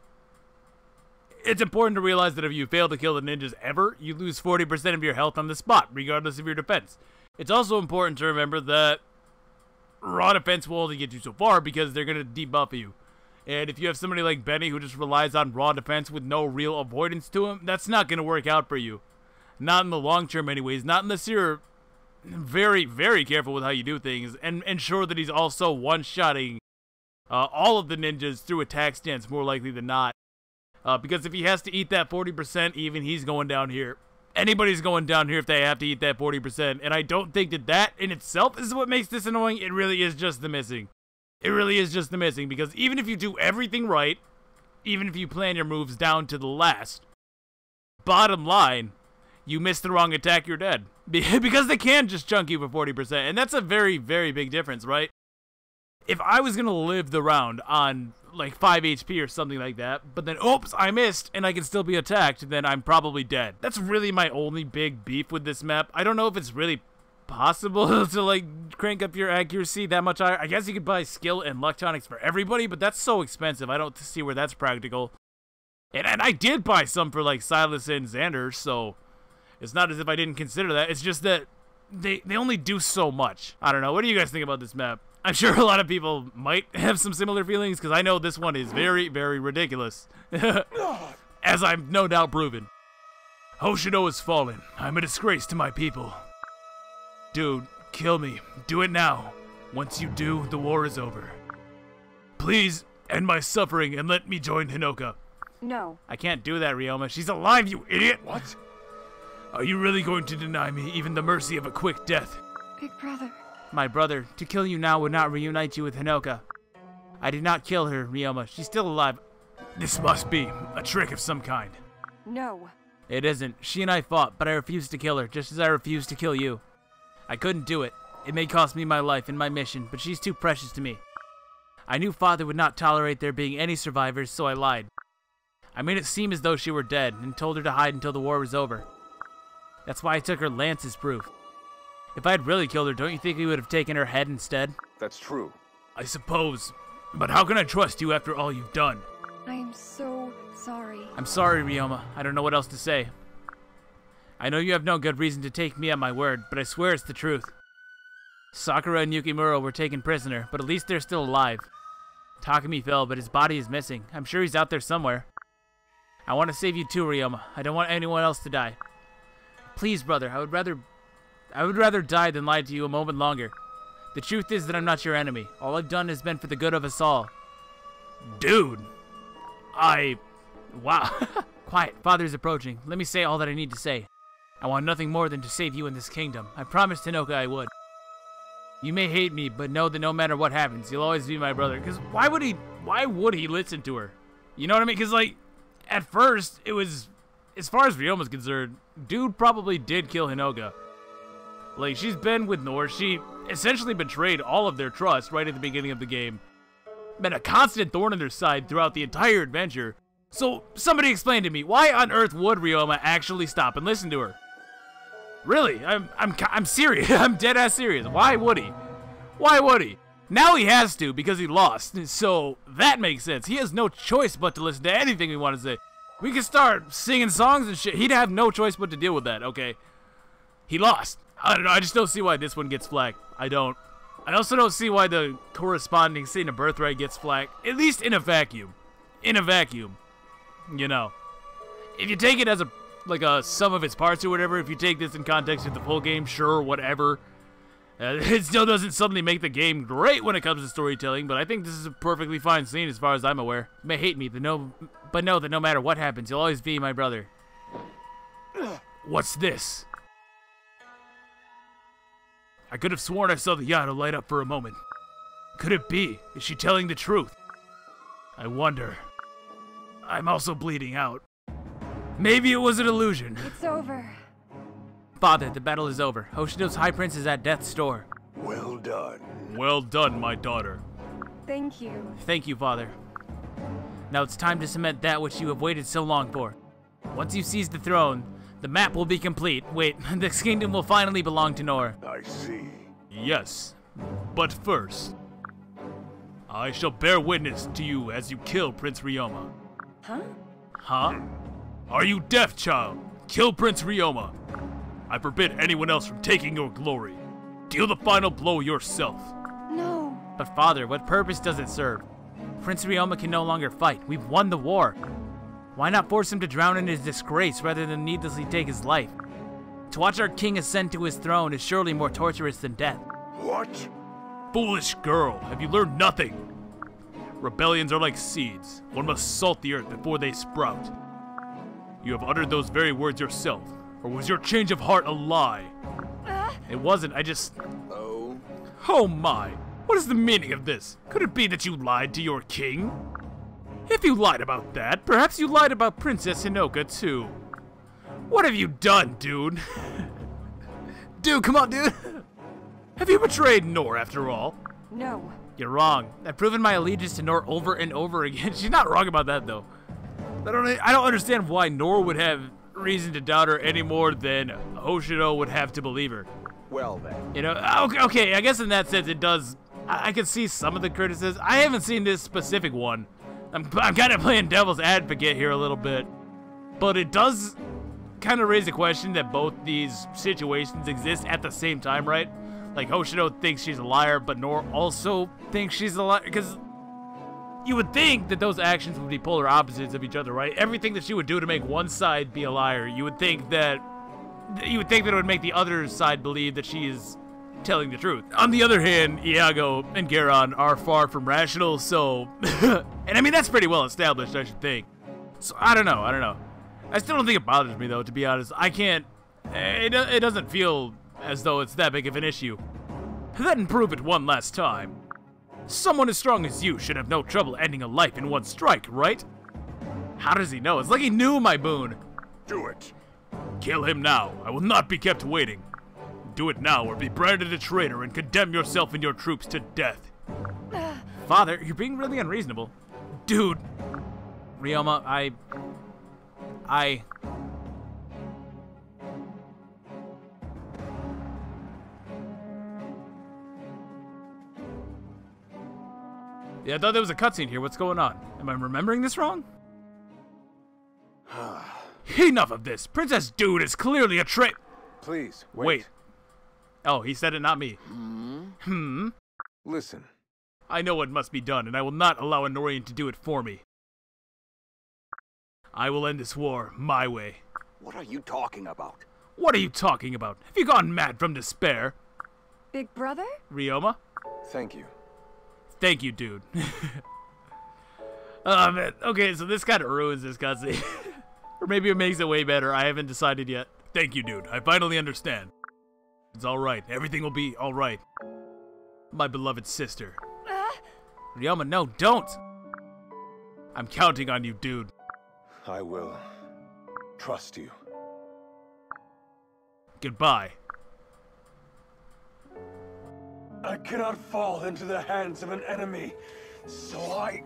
it's important to realize that if you fail to kill the ninjas ever, you lose 40% of your health on the spot, regardless of your defense. It's also important to remember that raw defense will only get you so far because they're going to debuff you. And if you have somebody like Benny who just relies on raw defense with no real avoidance to him, that's not going to work out for you. Not in the long term, anyways. Not unless you're very, very careful with how you do things and ensure that he's also one shotting uh, all of the ninjas through attack stance more likely than not. Uh, because if he has to eat that 40%, even he's going down here. Anybody's going down here if they have to eat that 40%. And I don't think that that in itself is what makes this annoying. It really is just the missing. It really is just the missing. Because even if you do everything right, even if you plan your moves down to the last, bottom line, you miss the wrong attack, you're dead. because they can just chunk you for 40%. And that's a very, very big difference, right? If I was going to live the round on like 5 HP or something like that, but then, oops, I missed, and I can still be attacked, then I'm probably dead. That's really my only big beef with this map. I don't know if it's really possible to, like, crank up your accuracy that much higher. I guess you could buy skill and luck tonics for everybody, but that's so expensive. I don't see where that's practical. And, and I did buy some for, like, Silas and Xander, so it's not as if I didn't consider that. It's just that they, they only do so much. I don't know. What do you guys think about this map? I'm sure a lot of people might have some similar feelings because I know this one is very, very ridiculous. As I'm no doubt proven. Hoshido has fallen. I'm a disgrace to my people. Dude, kill me. Do it now. Once you do, the war is over. Please end my suffering and let me join Hinoka. No. I can't do that, Ryoma. She's alive, you idiot! What? Are you really going to deny me even the mercy of a quick death? Big brother. My brother, to kill you now would not reunite you with Hinoka. I did not kill her, Ryoma. She's still alive. This must be a trick of some kind. No. It isn't. She and I fought, but I refused to kill her, just as I refused to kill you. I couldn't do it. It may cost me my life and my mission, but she's too precious to me. I knew Father would not tolerate there being any survivors, so I lied. I made it seem as though she were dead, and told her to hide until the war was over. That's why I took her lance as proof. If I had really killed her, don't you think we would have taken her head instead? That's true. I suppose. But how can I trust you after all you've done? I am so sorry. I'm sorry, Ryoma. I don't know what else to say. I know you have no good reason to take me at my word, but I swear it's the truth. Sakura and Yukimura were taken prisoner, but at least they're still alive. Takumi fell, but his body is missing. I'm sure he's out there somewhere. I want to save you too, Ryoma. I don't want anyone else to die. Please, brother, I would rather I would rather die than lie to you a moment longer. The truth is that I'm not your enemy. All I've done has been for the good of us all. Dude. I... Wow. Quiet. Father is approaching. Let me say all that I need to say. I want nothing more than to save you in this kingdom. I promised Hinoka I would. You may hate me, but know that no matter what happens, you'll always be my brother. Because why would he? Why would he listen to her? You know what I mean? Because like, at first it was, as far as Ryoma's concerned, dude probably did kill Hinoka. Like she's been with Nohr. She essentially betrayed all of their trust right at the beginning of the game. Been a constant thorn in their side throughout the entire adventure. So somebody explain to me why on earth would Ryoma actually stop and listen to her? Really, I'm I'm I'm serious. I'm dead ass serious. Why would he? Why would he? Now he has to because he lost. So that makes sense. He has no choice but to listen to anything we want to say. We could start singing songs and shit. He'd have no choice but to deal with that. Okay. He lost. I don't know. I just don't see why this one gets flack. I don't. I also don't see why the corresponding scene of Birthright gets flack. At least in a vacuum. In a vacuum. You know. If you take it as a like a sum of its parts or whatever, if you take this in context with the full game, sure, whatever. Uh, it still doesn't suddenly make the game great when it comes to storytelling, but I think this is a perfectly fine scene as far as I'm aware. You may hate me, but no, but know that no matter what happens, you'll always be my brother. What's this? I could have sworn I saw the Yato light up for a moment. Could it be? Is she telling the truth? I wonder. I'm also bleeding out. Maybe it was an illusion. It's over. Father, the battle is over. Hoshido's High Prince is at death's door. Well done. Well done, my daughter. Thank you. Thank you, Father. Now it's time to cement that which you have waited so long for. Once you seize the throne, the map will be complete. Wait, this kingdom will finally belong to Nohr. I see. Yes, but first, I shall bear witness to you as you kill Prince Ryoma. Huh? Huh? Are you deaf, child? Kill Prince Ryoma. I forbid anyone else from taking your glory. Deal the final blow yourself. No. But father, what purpose does it serve? Prince Ryoma can no longer fight. We've won the war. Why not force him to drown in his disgrace rather than needlessly take his life? To watch our king ascend to his throne is surely more torturous than death. What? Foolish girl, have you learned nothing? Rebellions are like seeds. One must salt the earth before they sprout. You have uttered those very words yourself. Or was your change of heart a lie? Uh. It wasn't, I just. Oh? Oh my! What is the meaning of this? Could it be that you lied to your king? If you lied about that, perhaps you lied about Princess Hinoka too. What have you done, dude? dude, come on, dude! Have you betrayed Nohr after all? No. You're wrong. I've proven my allegiance to Nohr over and over again. She's not wrong about that though. I don't I don't understand why Nohr would have reason to doubt her any more than Hoshido would have to believe her. Well then. You know, ah, okay, okay, I guess in that sense it does. I, I can see some of the criticism. I haven't seen this specific one. I'm, I'm kind of playing devil's advocate here a little bit. But it does kind of raise the question that both these situations exist at the same time, right? Like Hoshido thinks she's a liar, but Nohr also thinks she's a liar. Because you would think that those actions would be polar opposites of each other, right? Everything that she would do to make one side be a liar, you would think that you would think that it would make the other side believe that she is telling the truth. On the other hand, Iago and Garon are far from rational, so and I mean that's pretty well established, I should think. So I don't know, I don't know. I still don't think it bothers me though, to be honest. I can't. It, it doesn't feel as though it's that big of an issue. Then prove it one last time. Someone as strong as you should have no trouble ending a life in one strike, right? How does he know? It's like he knew my boon. Do it. Kill him now. I will not be kept waiting. Do it now or be branded a traitor and condemn yourself and your troops to death. Father, you're being really unreasonable. Dude. Ryoma, I. I. Yeah, I thought there was a cutscene here. What's going on? Am I remembering this wrong? Enough of this! Princess Dude is clearly a tra- Please, Wait. wait. Oh, he said it, not me. Hmm? Listen. I know what must be done, and I will not allow a Nohrian to do it for me. I will end this war my way. What are you talking about? What are you talking about? Have you gone mad from despair? Big brother? Ryoma? Thank you. Thank you, dude. oh, man. Okay, so this kind of ruins this cutscene. or maybe it makes it way better. I haven't decided yet. Thank you, dude. I finally understand. It's alright. Everything will be alright. my beloved sister. Uh? Ryoma, no, don't! I'm counting on you, dude. I will trust you. Goodbye. I cannot fall into the hands of an enemy, so I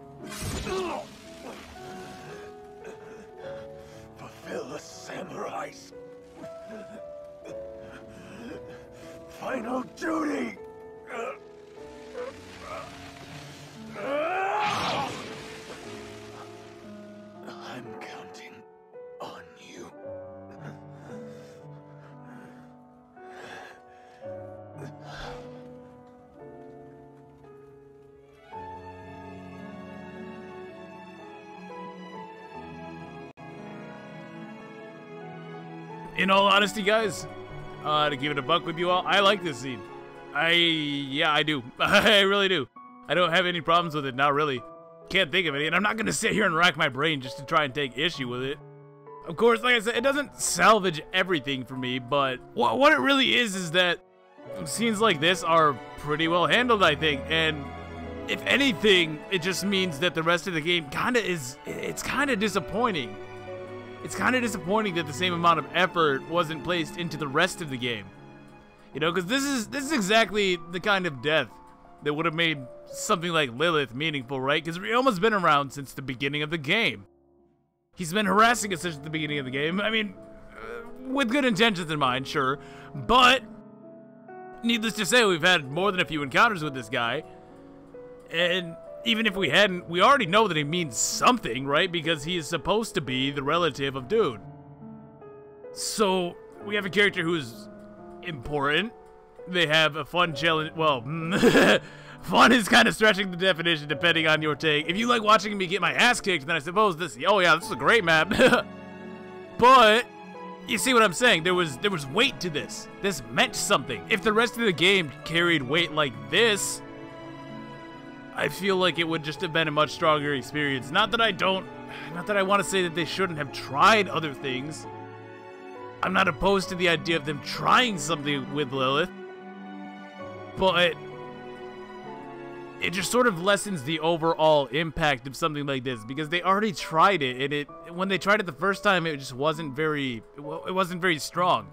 fulfill the samurai's final duty. I'm counting In all honesty, guys, uh, to give it a buck with you all, I like this scene. I, yeah, I do. I really do. I don't have any problems with it, not really. Can't think of any, and I'm not gonna sit here and rack my brain just to try and take issue with it. Of course, like I said, it doesn't salvage everything for me, but what, what it really is is that scenes like this are pretty well handled, I think, and if anything, it just means that the rest of the game kind of is, it's kind of disappointing. It's kind of disappointing that the same amount of effort wasn't placed into the rest of the game. You know, because this is this is exactly the kind of death that would have made something like Lilith meaningful, right? Because Ryoma's been around since the beginning of the game. He's been harassing us since the beginning of the game. I mean, uh, with good intentions in mind, sure, but needless to say, we've had more than a few encounters with this guy, and even if we hadn't, we already know that he means something, right? Because he is supposed to be the relative of Dude. So, we have a character who's important. They have a fun challenge. Well, fun is kind of stretching the definition depending on your take. If you like watching me get my ass kicked, then I suppose this. Oh yeah, this is a great map. but you see what I'm saying? There was there was weight to this. This meant something. If the rest of the game carried weight like this, I feel like it would just have been a much stronger experience. Not that I don't, not that I want to say that they shouldn't have tried other things. I'm not opposed to the idea of them trying something with Lilith, but it just sort of lessens the overall impact of something like this because they already tried it, and it when they tried it the first time, it just wasn't very, it wasn't very strong.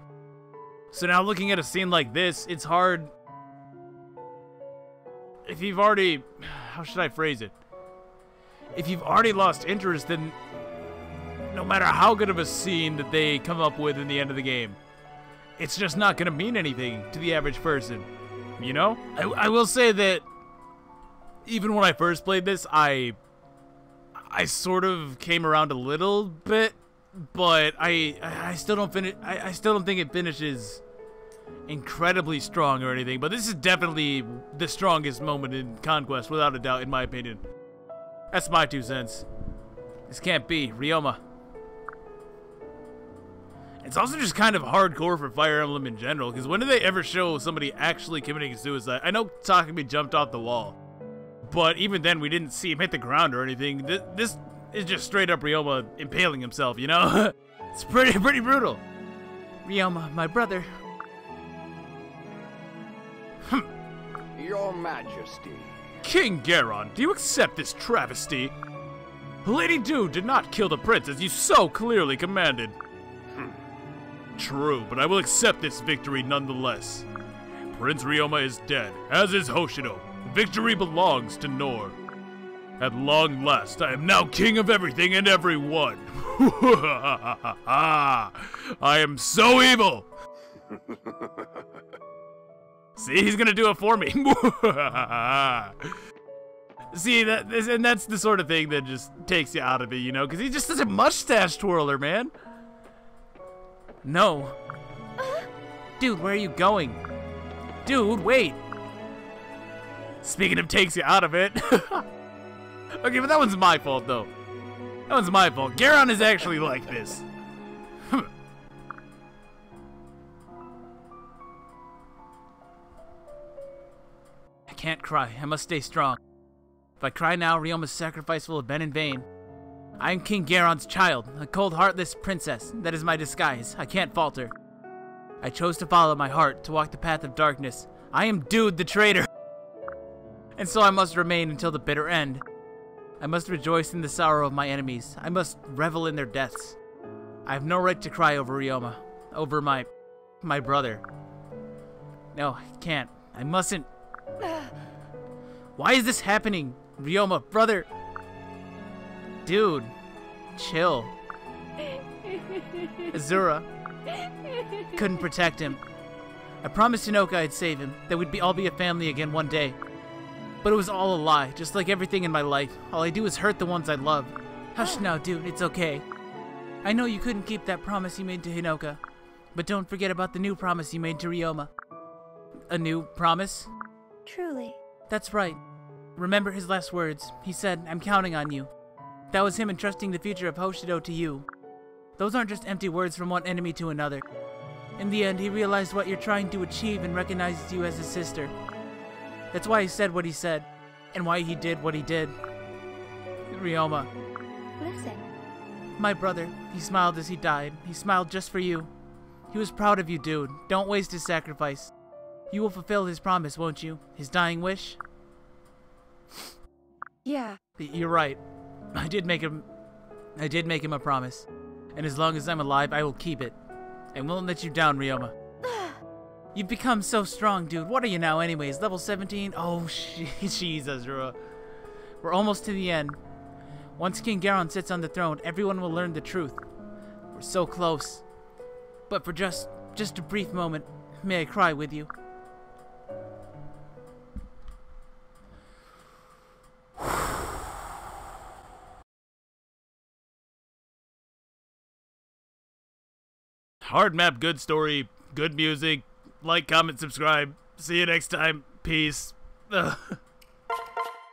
So now looking at a scene like this, it's hard if you've already how should I phrase it? If you've already lost interest, then no matter how good of a scene that they come up with in the end of the game, it's just not going to mean anything to the average person. You know? I, I will say that even when I first played this, I I sort of came around a little bit, but I I still don't finish. I, I still don't think it finishes incredibly strong or anything, but this is definitely the strongest moment in Conquest, without a doubt, in my opinion. That's my two cents. This can't be. Ryoma. It's also just kind of hardcore for Fire Emblem in general, because when do they ever show somebody actually committing suicide? I know Takumi jumped off the wall, but even then we didn't see him hit the ground or anything. This, this is just straight up Ryoma impaling himself, you know? it's pretty, pretty brutal. Ryoma, my brother, Hmm. Your Majesty. King Garon, do you accept this travesty? Lady Dude did not kill the prince as you so clearly commanded. Hmm. True, but I will accept this victory nonetheless. Prince Ryoma is dead, as is Hoshido. Victory belongs to Nohr. At long last, I am now king of everything and everyone. I am so evil. See, he's gonna do it for me. See, that and that's the sort of thing that just takes you out of it, you know, because he's just such a mustache twirler, man. No. Dude, where are you going? Dude, wait. Speaking of takes you out of it. okay, but that one's my fault, though. That one's my fault. Garon is actually like this. Can't cry. I must stay strong. If I cry now, Ryoma's sacrifice will have been in vain. I am King Garon's child, a cold, heartless princess. That is my disguise. I can't falter. I chose to follow my heart, to walk the path of darkness. I am Dude the traitor. And so I must remain until the bitter end. I must rejoice in the sorrow of my enemies. I must revel in their deaths. I have no right to cry over Ryoma, over my my brother. No, I can't. I mustn't. Why is this happening? Ryoma, brother. Dude, chill. Azura couldn't protect him. I promised Hinoka I'd save him, that we'd be all be a family again one day. But it was all a lie, just like everything in my life. All I do is hurt the ones I love. Hush now, dude, it's okay. I know you couldn't keep that promise you made to Hinoka, but don't forget about the new promise you made to Ryoma. A new promise? Truly. That's right. Remember his last words. He said, I'm counting on you. That was him entrusting the future of Hoshido to you. Those aren't just empty words from one enemy to another. In the end, he realized what you're trying to achieve and recognizes you as his sister. That's why he said what he said, and why he did what he did. Ryoma, Listen. my brother, he smiled as he died. He smiled just for you. He was proud of you, dude. Don't waste his sacrifice. You will fulfill his promise, won't you? His dying wish? Yeah. You're right. I did make him. I did make him a promise, and as long as I'm alive, I will keep it. I won't let you down, Ryoma. You've become so strong, dude. What are you now, anyways? Level 17? Oh, Jesus, Rua. We're almost to the end. Once King Garon sits on the throne, everyone will learn the truth. We're so close. But for just, just a brief moment, may I cry with you? Hard map, good story, good music. Like, comment, subscribe. See you next time. Peace. Ugh.